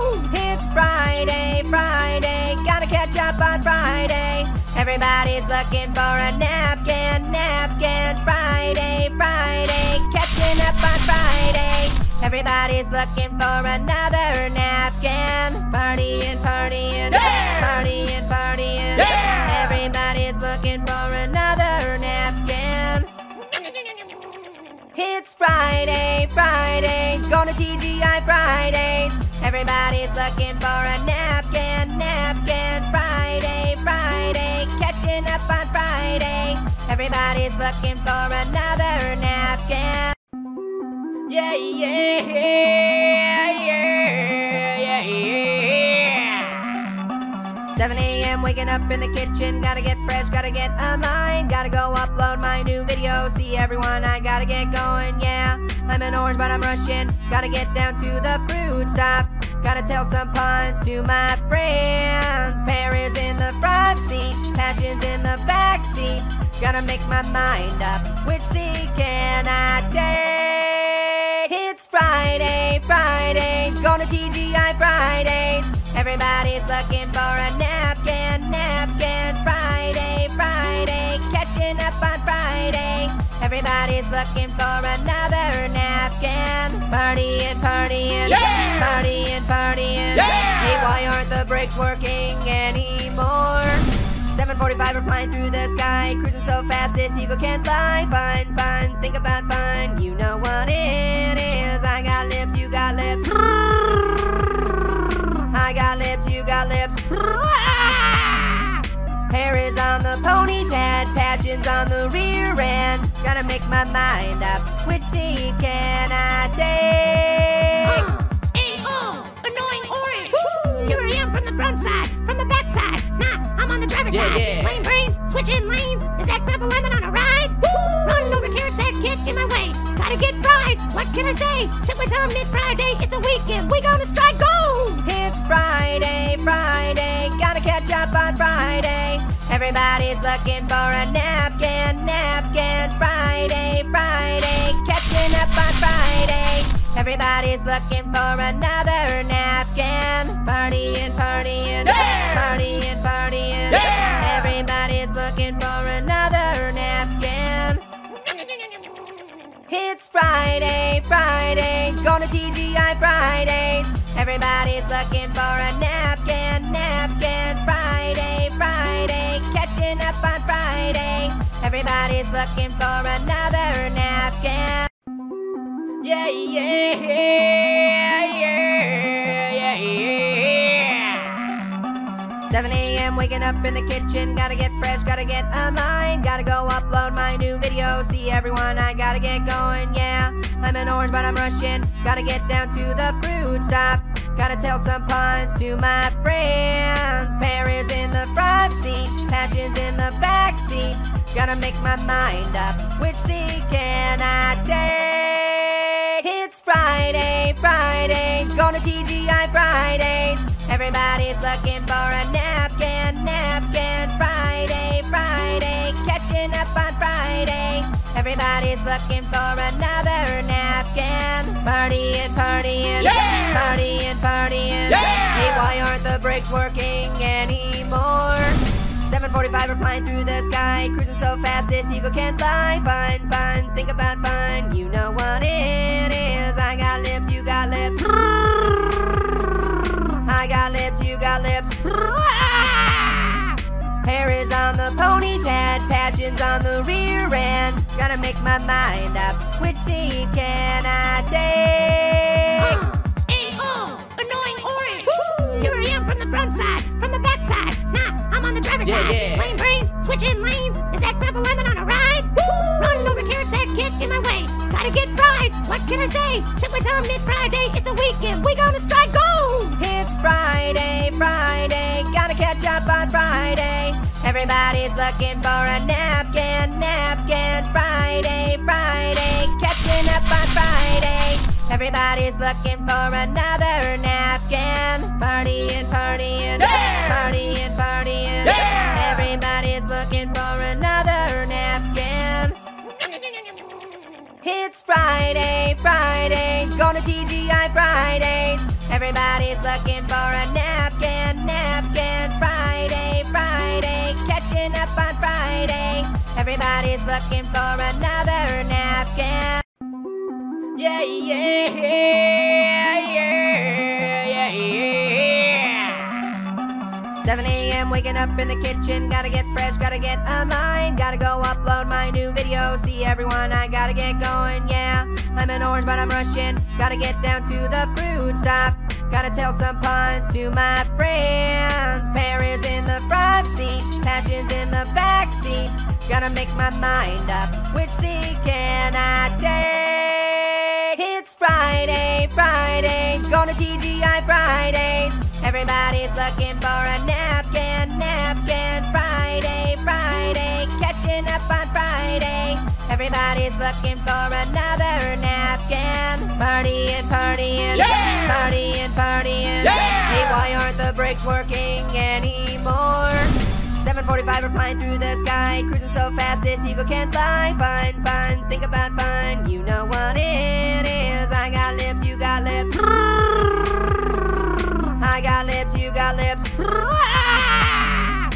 Friday, Friday, gotta catch up on Friday. Everybody's looking for a napkin, napkin. Friday, Friday, catching up on Friday. Everybody's looking for another napkin. Partying, partying, Yeah! partying, partying. Yeah! Everybody's looking for another napkin. It's Friday, Friday, going to TGI Fridays. Everybody's looking for a napkin, napkin. Friday, Friday, catching up on Friday. Everybody's looking for another napkin. Yeah, yeah, yeah, yeah, 7 a.m. waking up in the kitchen. Gotta get fresh, gotta get online. Gotta go upload my new video. See everyone, I gotta get going, yeah. An orange, but I'm Russian. Gotta get down to the fruit stop. Gotta tell some puns to my friends. Paris in the front seat, passions in the back seat. Gotta make my mind up. Which seat can I take? It's Friday, Friday, going to TGI Fridays. Everybody's looking for a napkin, napkin. Friday, Friday, catching up on Friday. Everybody's looking for another napkin. Partying, partying, Yeah! partying, partying. Yeah! Hey, why aren't the brakes working anymore? 745 are flying through the sky, cruising so fast this eagle can fly. Fun, fun, think about fun. You know what it is. I got I got lips, you got lips. <laughs> Hair is on the pony's head, passion's on the rear end. Gotta make my mind up. Which seat can I take? <gasps> A-O, oh, annoying orange. Here I am from the front side, from the back side. Nah, I'm on the driver's Yeah, side. yeah. Lane brains, switching lanes. Is that Grandpa Lemon on a ride? Running over carrots that get in my way. Gotta get fries. What can I say? Check my time. It's Friday. It's a weekend. We gonna strike gold. It's Friday, Friday, gotta catch up on Friday. Everybody's looking for a napkin, napkin. Friday, Friday, catching up on Friday. Everybody's looking for another napkin. Partying, partying, Yeah! partying, partying. Yeah! Everybody's looking for another It's Friday, Friday, going to TGI Fridays. Everybody's looking for a napkin, napkin. Friday, Friday, catching up on Friday. Everybody's looking for another napkin. Yeah, yeah, yeah, yeah, yeah. 7 a.m. waking up in the kitchen. Gotta get fresh, gotta get online. Gotta go upload my new video. See everyone, I gotta get going, yeah. I'm an orange, but I'm Russian. Gotta get down to the fruit stop. Gotta tell some puns to my friends. Paris in the front seat, passions in the back seat. Gotta make my mind up. Which seat can I take? It's Friday, Friday, going to TGI Fridays. Everybody's looking for a napkin, napkin. Friday, Friday, catching up on Friday. Everybody's looking for another napkin. Partying, partying, Yeah! partying, partying. Yeah! Hey, why aren't the brakes working anymore? 745 are flying through the sky, cruising so fast this eagle can fly. Fun, fun, think about fun. You know what it is. Lips, lips. Hair is on the pony's head, passion's on the rear end. Gotta make my mind up. Which seat can I take? Uh, A-O, annoying orange. Here I am from the front side, from the back side. Nah, I'm on the driver's Yeah, side. yeah. Lane brains, switching lanes. Is that Grandpa Lemon on a ride? Running over carrots that get in my way. Gotta get fries. What can I say? Check my time. It's Friday. It's a weekend. We gonna strike gold. It's Friday, Friday, gotta catch up on Friday. Everybody's looking for a napkin, napkin. Friday, Friday, catching up on Friday. Everybody's looking for another napkin. Partying, partying, Yeah! partying, partying. Yeah! Everybody's looking for another napkin. It's Friday, Friday, going to TGI Fridays. Everybody's looking for a napkin, napkin. Friday, Friday, catching up on Friday. Everybody's looking for another napkin. Yeah, yeah, yeah, yeah, yeah. 7 a.m. waking up in the kitchen. Gotta get fresh, gotta get online. Gotta go upload my new video. See everyone, I gotta get going, yeah. I'm an orange, but I'm Russian. Gotta get down to the fruit stop. Gotta tell some puns to my friends. Paris in the front seat, passions in the back seat. Gotta make my mind up. Which seat can I take? It's Friday, Friday. Going to TGI Fridays. Everybody's looking for a napkin, napkin. Friday, Friday. Catching up on Friday. Everybody's looking for another napkin. Party and party and. Yeah! Partying, partying. Yeah! Hey, why aren't the brakes working anymore? 745 are flying through the sky, cruising so fast this eagle can fly. Fun, fun, think about fun. You know what it is. I got lips, you got lips. I got lips, you got lips. Ah!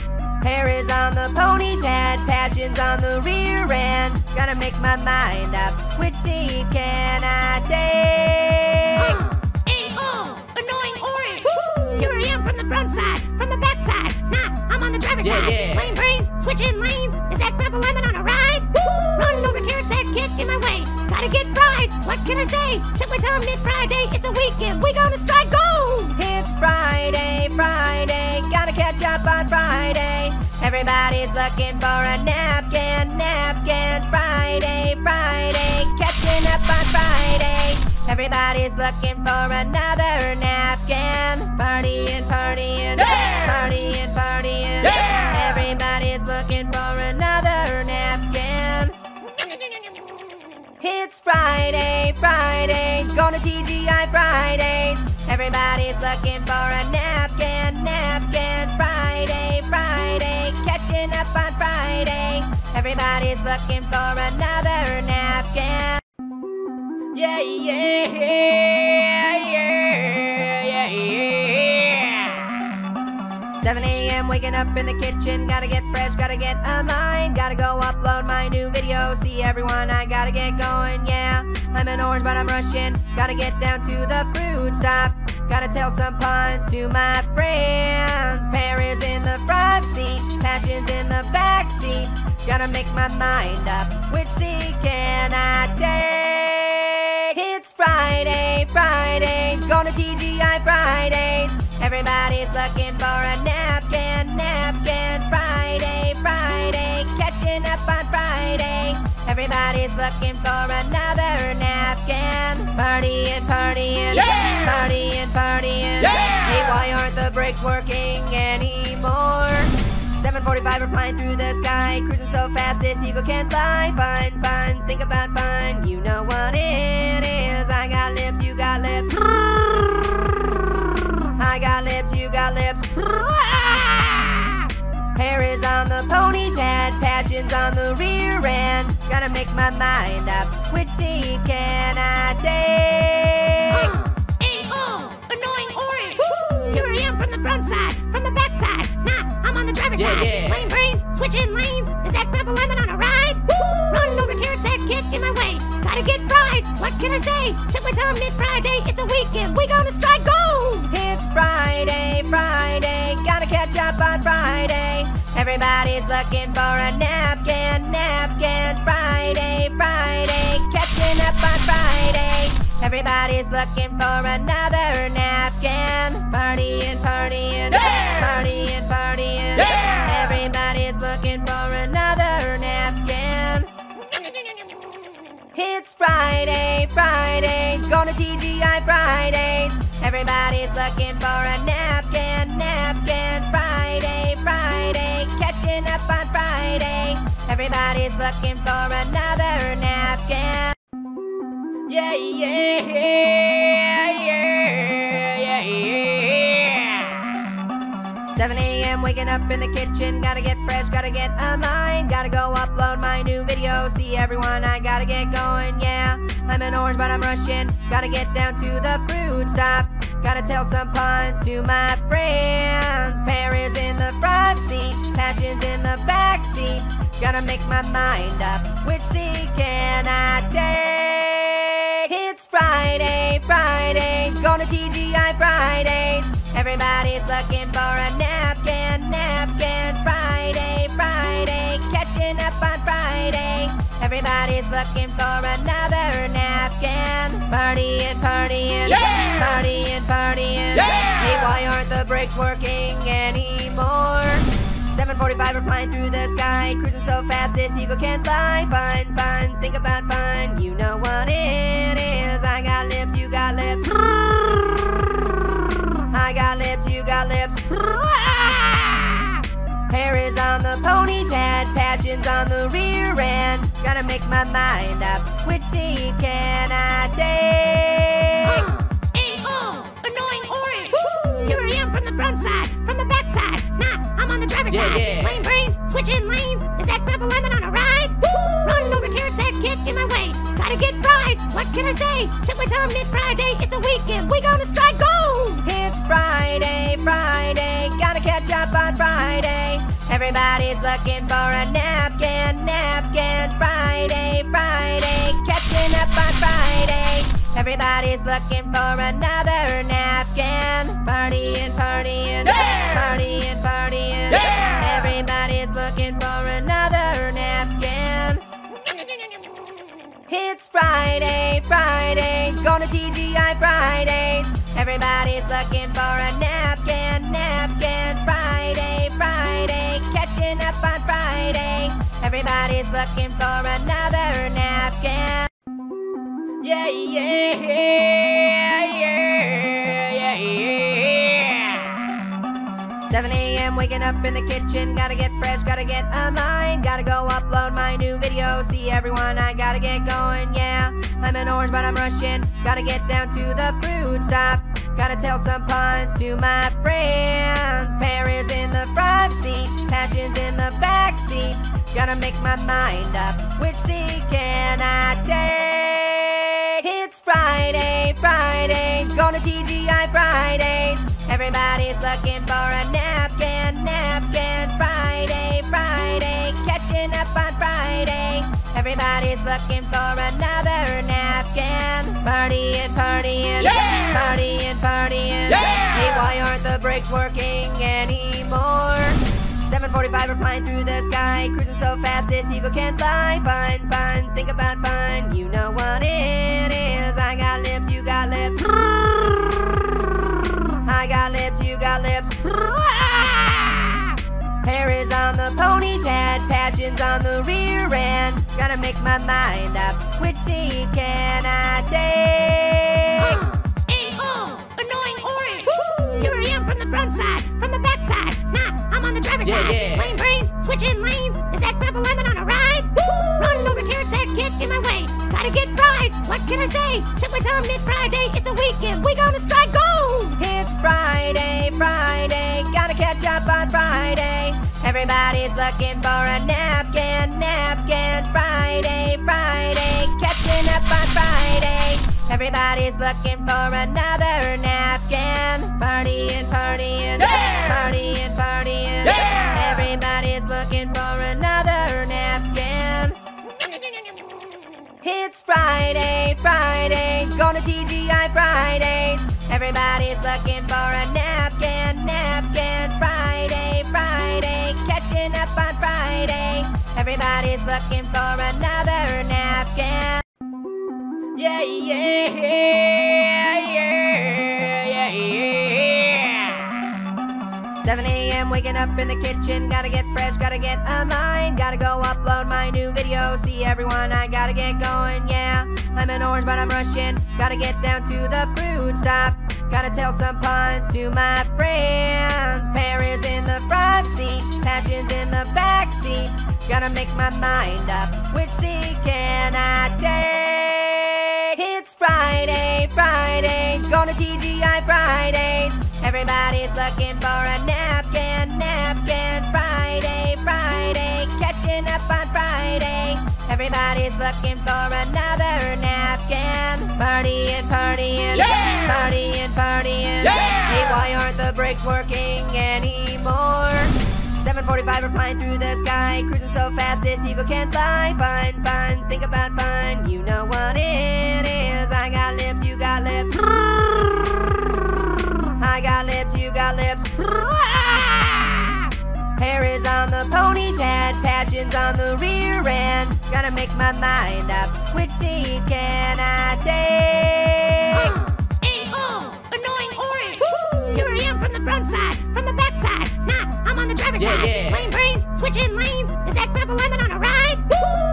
Hair is on the pony's head, passion's on the rear end. Gotta make my mind up. Which seat can I take? From the front side, from the back side. Nah, I'm on the driver's Yeah, side. yeah. Lane brains, switching lanes. Is that pineapple lemon on a ride? Running over carrots that get in my way. Gotta get fries. What can I say? Check my time. It's Friday. It's a weekend. We gonna strike gold. It's Friday, Friday, gotta catch up on Friday. Everybody's looking for a napkin, napkin. Friday, Friday, catching up on Friday. Everybody's looking for another napkin. Partying, partying, Yeah! partying, partying. Yeah! Everybody's looking for another napkin. It's Friday, Friday, going to TGI Fridays. Everybody's looking for a napkin, napkin. Friday, Friday, catching up on Friday. Everybody's looking for another napkin. Yeah, yeah, yeah, yeah, yeah. 7 a.m. waking up in the kitchen. Gotta get fresh, gotta get online. Gotta go upload my new video. See everyone, I gotta get going, yeah. An orange, but I'm rushing. Gotta get down to the fruit stop. Gotta tell some puns to my friends. Paris in the front seat, passions in the back seat. Gotta make my mind up. Which seat can I take? It's Friday, Friday, going to TGI Fridays. Everybody's looking for a napkin, napkin. Everybody's looking for another napkin. Partying, partying, Yeah! partying, partying. Yeah! Hey, why aren't the brakes working anymore? 745 are flying through the sky, cruising so fast this eagle can fly. Fun, fun, think about fun. You know what it is. I got lips, you got lips. I got lips, you got lips. <laughs> Hair is on the pony's head, passion's on the rear end. Gotta make my mind up. Which seat can I take? Uh, A-O, annoying orange. Here I am from the front side, from the back side. Nah, I'm on the driver's Yeah, side. yeah. Lane brains, switching lanes. Is that pineapple lemon on a ride? Running over carrots that get in my way. Gotta get fries. What can I say? Check my time. It's Friday. It's a weekend. We gonna strike gold. It's Friday, Friday, gotta catch up on Friday. Everybody's looking for a napkin, napkin. Friday, Friday, catching up on Friday. Everybody's looking for another napkin. Partying, partying, Yeah! partying, partying. Yeah! Everybody's looking for another napkin. It's Friday, Friday, going to TGI Fridays. Everybody's looking for a napkin, napkin. On Friday. Everybody's looking for another napkin. Yeah, yeah, yeah, yeah, yeah. 7 a.m. waking up in the kitchen. Gotta get fresh, gotta get online. Gotta go upload my new video. See everyone, I gotta get going, yeah. I'm an orange, but I'm Russian. Gotta get down to the fruit stop. Gotta tell some puns to my friends. Paris in the front seat, passions in the back seat. Gotta make my mind up, which seat can I take? It's Friday, Friday, to TGI Fridays. Everybody's looking for a napkin. Everybody's looking for another napkin. Partying, partying, Yeah! partying, partying. Yeah! Hey, why aren't the brakes working anymore? 745 are flying through the sky, cruising so fast this eagle can fly. Fun, fun, think about fun. You know what it is. I got lips, you got lips. I got lips, you got lips. <laughs> Ah! Hair is on the pony's head, passion's on the rear end. Gotta make my mind up. Which seat can I take? <gasps> A-O, oh, annoying orange. Here I am from the front side, from the back side. Nah, I'm on the driver's Yeah, side. yeah. Lane brains, switching lanes. Is that Grandpa Lemon on a ride? Running over carrots that get in my way. Gotta get fries. What can I say? Check my time, it's Friday. It's a weekend. We gonna strike gold. Friday, Friday, gotta catch up on Friday. Everybody's looking for a napkin, napkin. Friday, Friday, catching up on Friday. Everybody's looking for another napkin. Partying, partying, Yeah! partying, partying. Yeah! Everybody's looking for another napkin. It's Friday, Friday, to TGI Fridays. Everybody's looking for a napkin, napkin. Friday, Friday, catching up on Friday. Everybody's looking for another napkin. Yeah, yeah, yeah, yeah, yeah. 7 a.m. waking up in the kitchen. Gotta get fresh, gotta get online. Gotta go upload my new video. See everyone, I gotta get going, yeah. An orange, but I'm Russian. Gotta get down to the fruit stop. Gotta tell some puns to my friends. Paris in the front seat, passions in the back seat. Gotta make my mind up. Which seat can I take? Friday, Friday, going to TGI Fridays. Everybody's looking for a napkin, napkin. Friday, Friday, catching up on Friday. Everybody's looking for another napkin. Partying, partying, Yeah! partying, partying. Yeah! Hey, why aren't the brakes working anymore? 745 are flying through the sky, cruising so fast this eagle can fly. Fun, fun, think about fun. You know what it is. I got lips, you got lips. Ah! Hair is on the pony's head, passion's on the rear end. Gotta make my mind up. Which seat can I take? <gasps> A-O, oh, annoying orange. Here I am from the front side, from the back side. Nah, I'm on the driver's Yeah, side. yeah. Lane brains, switching lanes. Is that Grandpa Lemon on a ride? Running over carrots that get in my way. Gotta get fries. What can I say? Check my time, it's Friday. It's a weekend. We gonna strike gold. It's Friday, Friday, gotta catch up on Friday. Everybody's looking for a napkin, napkin. Friday, Friday, catching up on Friday. Everybody's looking for another napkin. Partying, partying, Yeah! partying, partying. Yeah! Everybody's looking for another It's Friday, Friday, going to TGI Fridays. Everybody's looking for a napkin, napkin. Friday, Friday, catching up on Friday. Everybody's looking for another napkin. Yeah, yeah, yeah, yeah, yeah. 7 a.m. waking up in the kitchen. Gotta get fresh, gotta get online. Gotta go upload my new video. See everyone, I gotta get going, yeah. I'm an orange, but I'm Russian. Gotta get down to the fruit stop. Gotta tell some puns to my friends. Paris in the front seat, passions in the back seat. Gotta make my mind up. Which seat can I take? It's Friday, Friday, to TGI. Everybody's looking for a napkin, napkin. Friday, Friday, catching up on Friday. Everybody's looking for another napkin. Partying, partying, Yeah! partying, partying. Yeah! Hey, why aren't the brakes working anymore? 745 are flying through the sky, cruising so fast this eagle can fly. Fun, fun, think about fun, you know what it is. Lips, lips. Hair is on the pony's head, passion's on the rear end. Gotta make my mind up, which seat can I take? Uh, A-O, annoying orange. Here I am from the front side, from the back side. Nah, I'm on the driver's Yeah, side. yeah. Lane brains, switching lanes. Is that Grandpa Lemon on a ride?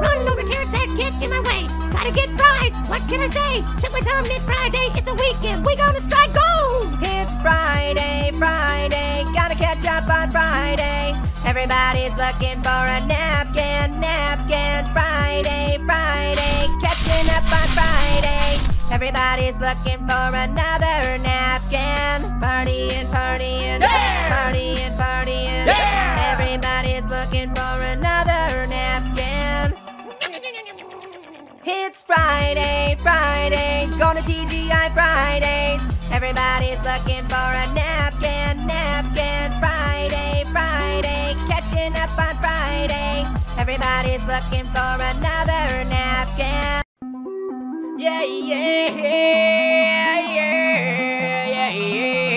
Running over carrots that get in my way. Gotta get fries. What can I say? Check my time, it's Friday. It's a weekend. We gonna strike gold. It's Friday, Friday, gotta catch up on Friday. Everybody's looking for a napkin, napkin. Friday, Friday, catching up on Friday. Everybody's looking for another napkin. Partying, partying, Yeah! partying, partying. Yeah! Everybody's looking for another napkin. It's Friday, Friday, going to TGI Fridays. Everybody's looking for a napkin, napkin. Friday, Friday, catching up on Friday. Everybody's looking for another napkin. Yeah, yeah, yeah, yeah, yeah.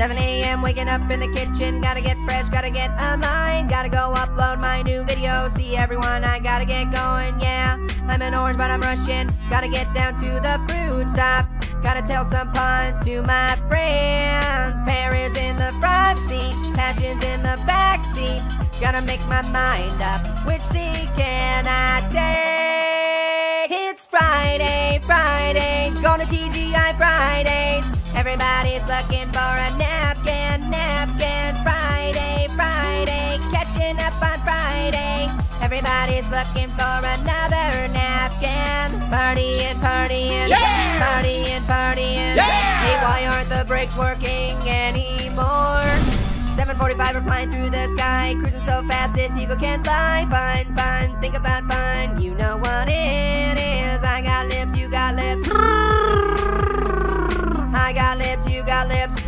7 a.m. waking up in the kitchen. Gotta get fresh, gotta get online. Gotta go upload my new video. See everyone, I gotta get going, yeah. I'm an orange, but I'm Russian. Gotta get down to the fruit stop. Gotta tell some puns to my friends. Paris in the front seat, passions in the back seat. Gotta make my mind up. Which seat can I take? It's Friday, Friday, to TGI Fridays. Everybody's looking for a napkin, napkin. Friday, Friday, catching up on Friday. Everybody's looking for another napkin. Partying, partying, Yeah! partying, partying. Yeah! Hey, why aren't the brakes working anymore? 745 are flying through the sky, cruising so fast this eagle can fly. Fun, fun, think about fun, you know what it is. I got lips, you got lips. <laughs>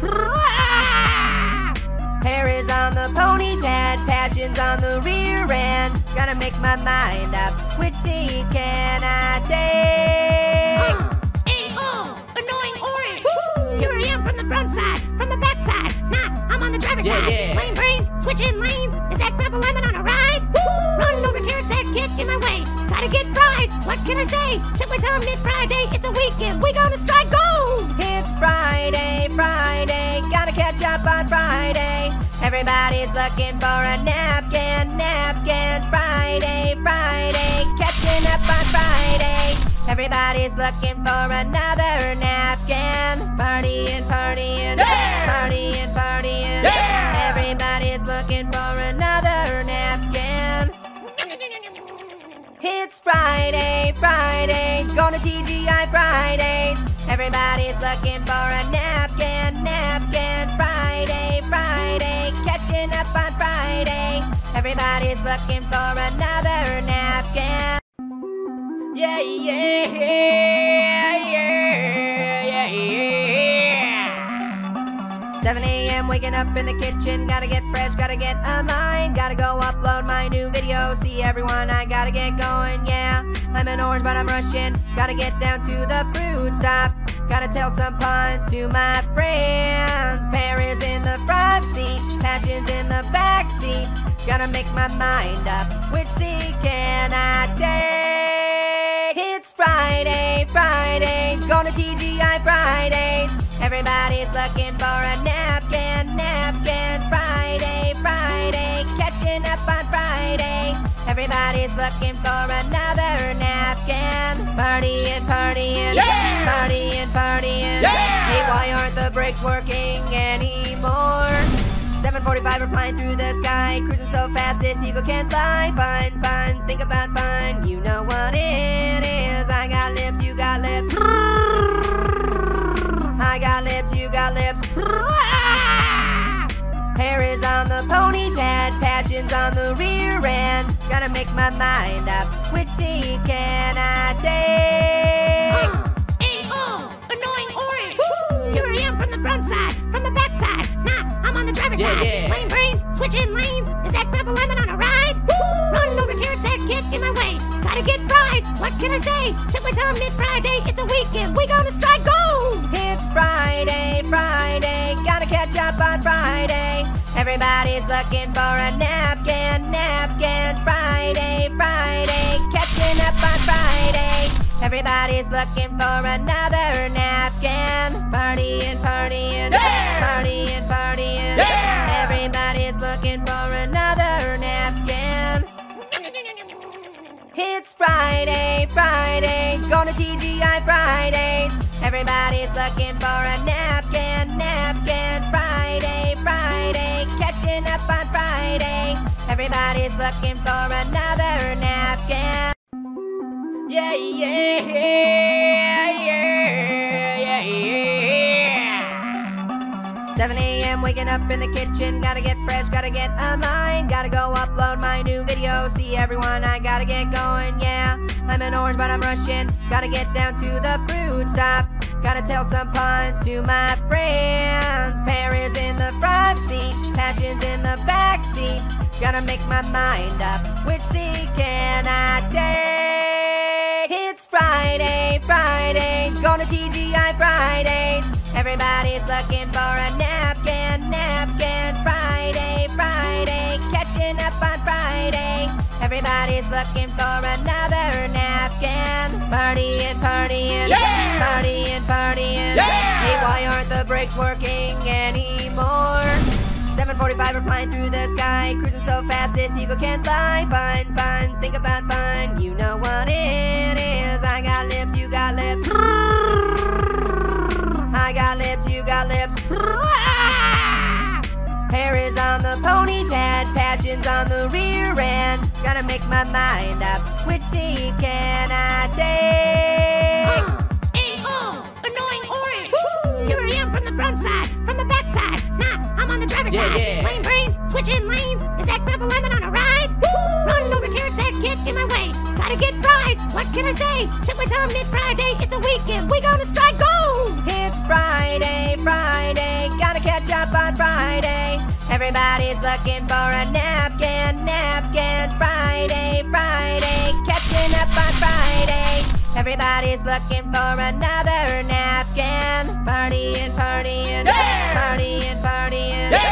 Hair is on the pony's head, passion's on the rear end. Gotta make my mind up, which seat can I take? <gasps> A-O, oh, annoying orange. Here I am from the front side, from the back side. Nah, I'm on the driver's Yeah, side. yeah. Lane brains, switching lanes. Is that Grandpa Lemon on a ride? Running over carrots that get in my way. Gotta get fries. What can I say? Check my tongue, it's Friday. It's a weekend. We gonna strike gold. It's Friday, Friday, gotta catch up on Friday. Everybody's looking for a napkin, napkin. Friday, Friday, catching up on Friday. Everybody's looking for another napkin. Partying, partying, Yeah! partying, partying. Yeah! Everybody's looking for another It's Friday, Friday, going to TGI Fridays. Everybody's looking for a napkin, napkin. Friday, Friday, catching up on Friday. Everybody's looking for another napkin. Yeah, yeah, yeah, yeah, yeah. 7 a.m. waking up in the kitchen. Gotta get fresh, gotta get online. Gotta go upload my new video. See everyone, I gotta get going, yeah. An orange, but I'm Russian. Gotta get down to the fruit stop. Gotta tell some puns to my friends. Paris in the front seat, passions in the back seat. Gotta make my mind up. Which seat can I take? It's Friday, Friday, going to TGI Fridays. Everybody's looking for a napkin, napkin. Friday, Friday, catching up on Friday. Everybody's looking for another napkin. Partying, partying, Yeah! partying, partying. Yeah! Hey, why aren't the brakes working anymore? 745 we're flying through the sky, cruising so fast this eagle can fly. Fun, fun, think about fun, you know what it is. Cause I got lips, you got lips. I got lips, you got lips. Ah! Hair is on the pony's head, passion's on the rear end. Gotta make my mind up. Which seat can I take? Uh, A-O! Annoying orange! Here I am from the front side, from the back side. Nah, I'm on the driver's yeah, side. Yeah. Lane brains, switching lanes. Is that Grandpa Lemon on a ride? Running over carrots can I say? Check my time, it's Friday, it's a weekend, we gonna strike gold! It's Friday, Friday, gotta catch up on Friday. Everybody's looking for a napkin, napkin. Friday, Friday, catching up on Friday. Everybody's looking for another napkin. Partying, partying, yeah! partying, partying. Everybody's It's Friday, Friday, going to TGI Fridays. Everybody's looking for a napkin, napkin. Friday, Friday, catching up on Friday. Everybody's looking for another napkin. Yeah, yeah, yeah, yeah, yeah. 7 a.m. waking up in the kitchen. Gotta get fresh, gotta get online. Gotta go upload my new video. See everyone, I gotta get going, yeah. I'm an orange, but I'm Russian. Gotta get down to the fruit stop. Gotta tell some puns to my friends. Paris in the front seat, passions in the back seat. Gotta make my mind up. Which seat can I take? It's Friday, Friday, to TGI Fridays. Everybody's looking for a napkin, napkin. Friday, Friday, catching up on Friday. Everybody's looking for another napkin. Partying, partying, partying, partying. Hey, why aren't the brakes working anymore? 745 are flying through the sky, cruising so fast this eagle can fly. Fun, fun, think about fun, you know what it is. I got lips, you got lips. Hair is on the pony's head, passion's on the rear end. Gotta make my mind up, which seat can I take? <gasps> A-O, oh, annoying orange! Here I am from the front side, from the back side. Nah, I'm on the driver's Yeah, side. yeah. Lane brains, switching lanes. Is that grandpa lemon on a ride? Running over carrots that get in my way. Gotta get fries. What can I say? Check my time, it's Friday, it's a weekend. We gonna strike gold! It's Friday, Friday, gotta catch up on Friday. Everybody's looking for a napkin, napkin. Friday, Friday, catching up on Friday. Everybody's looking for another napkin. Partying, partying, partying, partying. Everybody's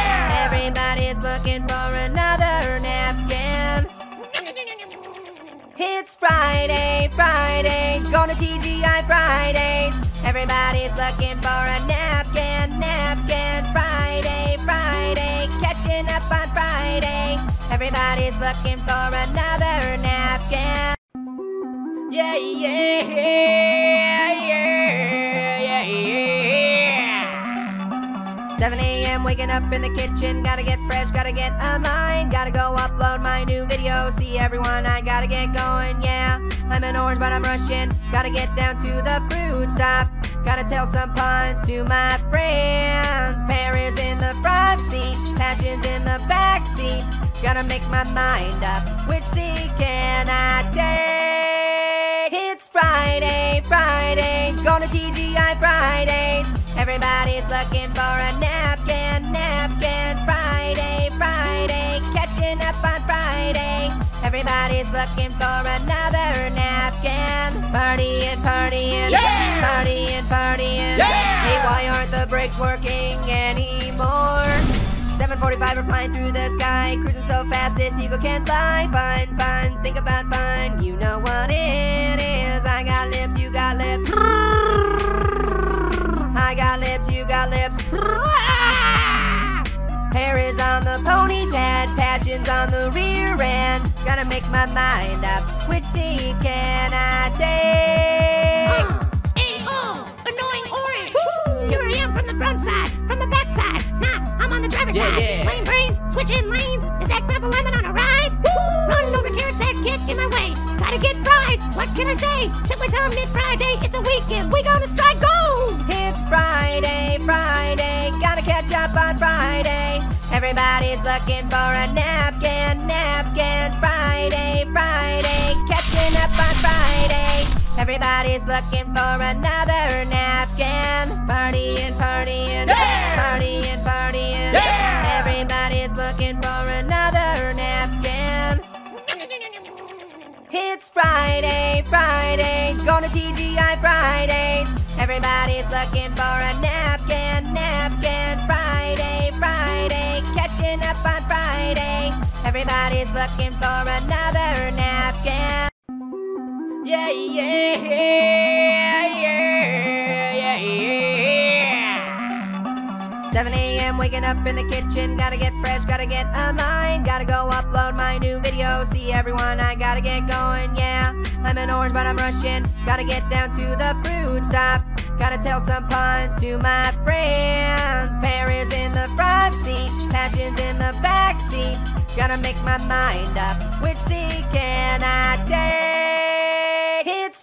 It's Friday, Friday, going to TGI Fridays. Everybody's looking for a napkin, napkin. Friday, Friday, catching up on Friday. Everybody's looking for another napkin. Yeah, yeah, yeah, yeah, yeah. 7 a.m. waking up in the kitchen. Gotta get fresh, gotta get online. Gotta go upload my new video. See everyone, I gotta get going, yeah. I'm an orange, but I'm Russian. Gotta get down to the fruit stop. Gotta tell some puns to my friends. Paris in the front seat, passions in the back seat. Gotta make my mind up. Which seat can I take? It's Friday, Friday, going to TGI Fridays. Everybody's looking for a napkin, napkin. Friday, Friday, catching up on Friday. Everybody's looking for another napkin. Party and partying, partying, partying, partying. Hey, why aren't the brakes working anymore? 745 are flying through the sky, cruising so fast this eagle can fly. Fun, fun, think about fun, you know what it is. I got lips, you got lips. I got lips, you got lips. <laughs> Hair is on the pony's head, passion's on the rear end. Gotta make my mind up, which seat can I take? <gasps> A-O, oh, annoying orange! Here I am from the front side, from the back side. Nah, I'm on the driver's Yeah, side. yeah. Lane brains, switching lanes. Is that grandpa lemon on a ride? Running over carrots that get in my way. Gotta get fries. What can I say? Check my time, it's Friday, it's a weekend. We gonna strike gold! It's Friday, Friday, gotta catch up on Friday. Everybody's looking for a napkin, napkin. Friday, Friday, catching up on Friday. Everybody's looking for another napkin. Partying, partying, partying, partying. Everybody's looking for another It's Friday, Friday, going to TGI Fridays. Everybody's looking for a napkin, napkin. Friday, Friday, catching up on Friday. Everybody's looking for another napkin. Yeah, yeah, yeah, yeah, yeah. 7 a.m. waking up in the kitchen. Gotta get fresh, gotta get online. Gotta go upload my new video. See everyone, I gotta get going, yeah. I'm an orange, but I'm Russian. Gotta get down to the fruit stop. Gotta tell some puns to my friends. Paris in the front seat, passions in the back seat. Gotta make my mind up. Which seat can I take?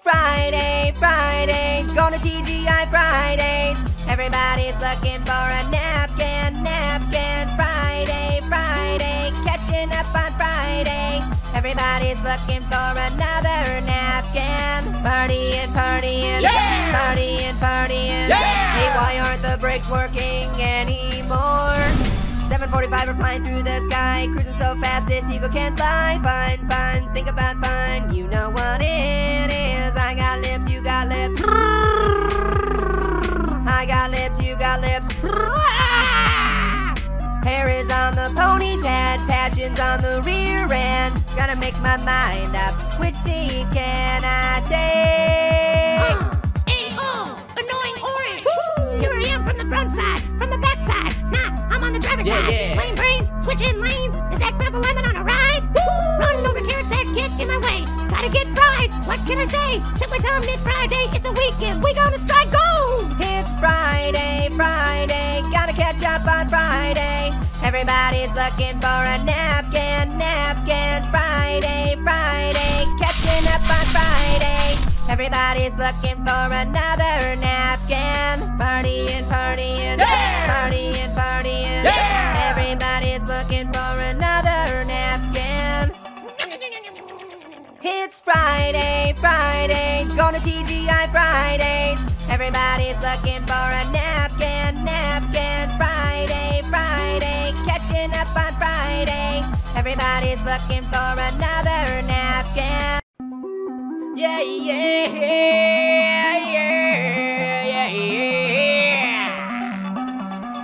Friday, Friday, going to TGI Fridays. Everybody's looking for a napkin, napkin. Friday, Friday, catching up on Friday. Everybody's looking for another napkin. Partying, partying, Yeah! partying, partying. Yeah! Hey, why aren't the brakes working anymore? 745 are flying through the sky, cruising so fast this eagle can fly. Fun, fun, think about fun. You know what it is. I got lips, you got lips. <laughs> Hair is on the pony's head, passion's on the rear end. Gotta make my mind up. Which seat can I take? Uh, A-O, annoying orange. Here I am from the front side, from the back side. Nah, I'm on the driver's Yeah, side. yeah. Lane brains, switching lanes. Is that grandpa lemon on a ride? Running over carrots that get in my way. Gotta get fries. What can I say? Check my time, it's Friday. It's a weekend. We gonna strike gold. It's Friday, Friday, gotta catch up on Friday. Everybody's looking for a napkin, napkin. Friday, Friday, catching up on Friday. Everybody's looking for another napkin. Partying, partying, Yeah! partying, partying. Yeah! It's Friday, Friday, going to TGI Fridays. Everybody's looking for a napkin, napkin. Friday, Friday, catching up on Friday. Everybody's looking for another napkin. Yeah, yeah, yeah, yeah, yeah.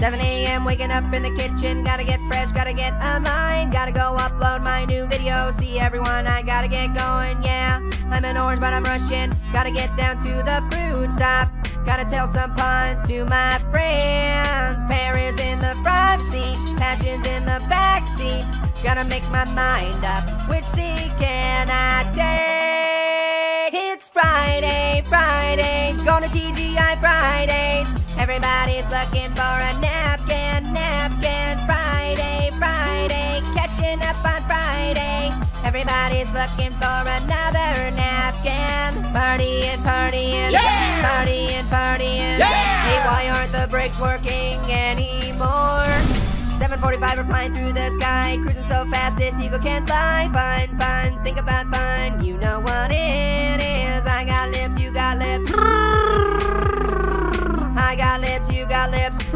7 a.m. waking up in the kitchen. Gotta get fresh, gotta get online. Gotta go upload my new video. See everyone, I gotta get going, yeah. I'm an orange, but I'm Russian. Gotta get down to the fruit stop. Gotta tell some puns to my friends. Paris in the front seat, passions in the back seat. Gotta make my mind up. Which seat can I take? It's Friday, Friday, to TGI Fridays. Everybody's looking for a napkin, napkin. Friday, Friday, catching up on Friday. Everybody's looking for another napkin. Partying, partying, Yeah! partying, partying. Yeah! Hey, why aren't the brakes working anymore? 745 are flying through the sky, cruising so fast this eagle can fly. Fun, fun, think about fun. You know what it is. I got lips, you got lips. I got lips, you got lips. <laughs>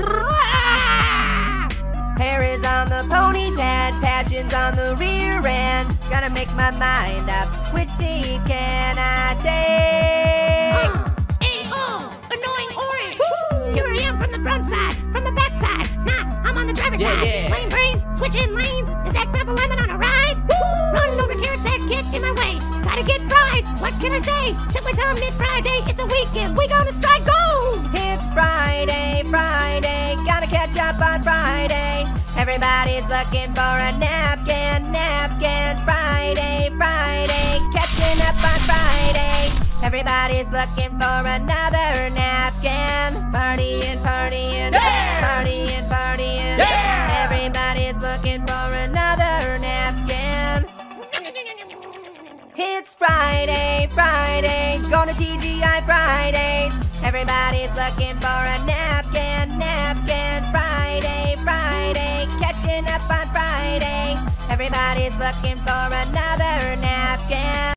Hair is on the pony's head, passion's on the rear end. Gotta make my mind up. Which seat can I take? <gasps> A-O, oh, annoying orange. Here I am from the front side, from the back side. Nah, I'm on the driver's Yeah, side. yeah. Lane brains, switching lanes. Is that grandpa lemon on a ride? Running over carrots that get in my way. Gotta get fries. What can I say? Check my time, it's Friday. It's a weekend. We gonna strike gold. It's Friday, Friday, gotta catch up on Friday. Everybody's looking for a napkin, napkin. Friday, Friday, catching up on Friday. Everybody's looking for another napkin. Partying, partying, Yeah! partying, partying. Yeah! Everybody's looking for another napkin. It's Friday, Friday, going to TGI Fridays. Everybody's looking for a napkin, napkin. Friday, Friday, catching up on Friday. Everybody's looking for another napkin.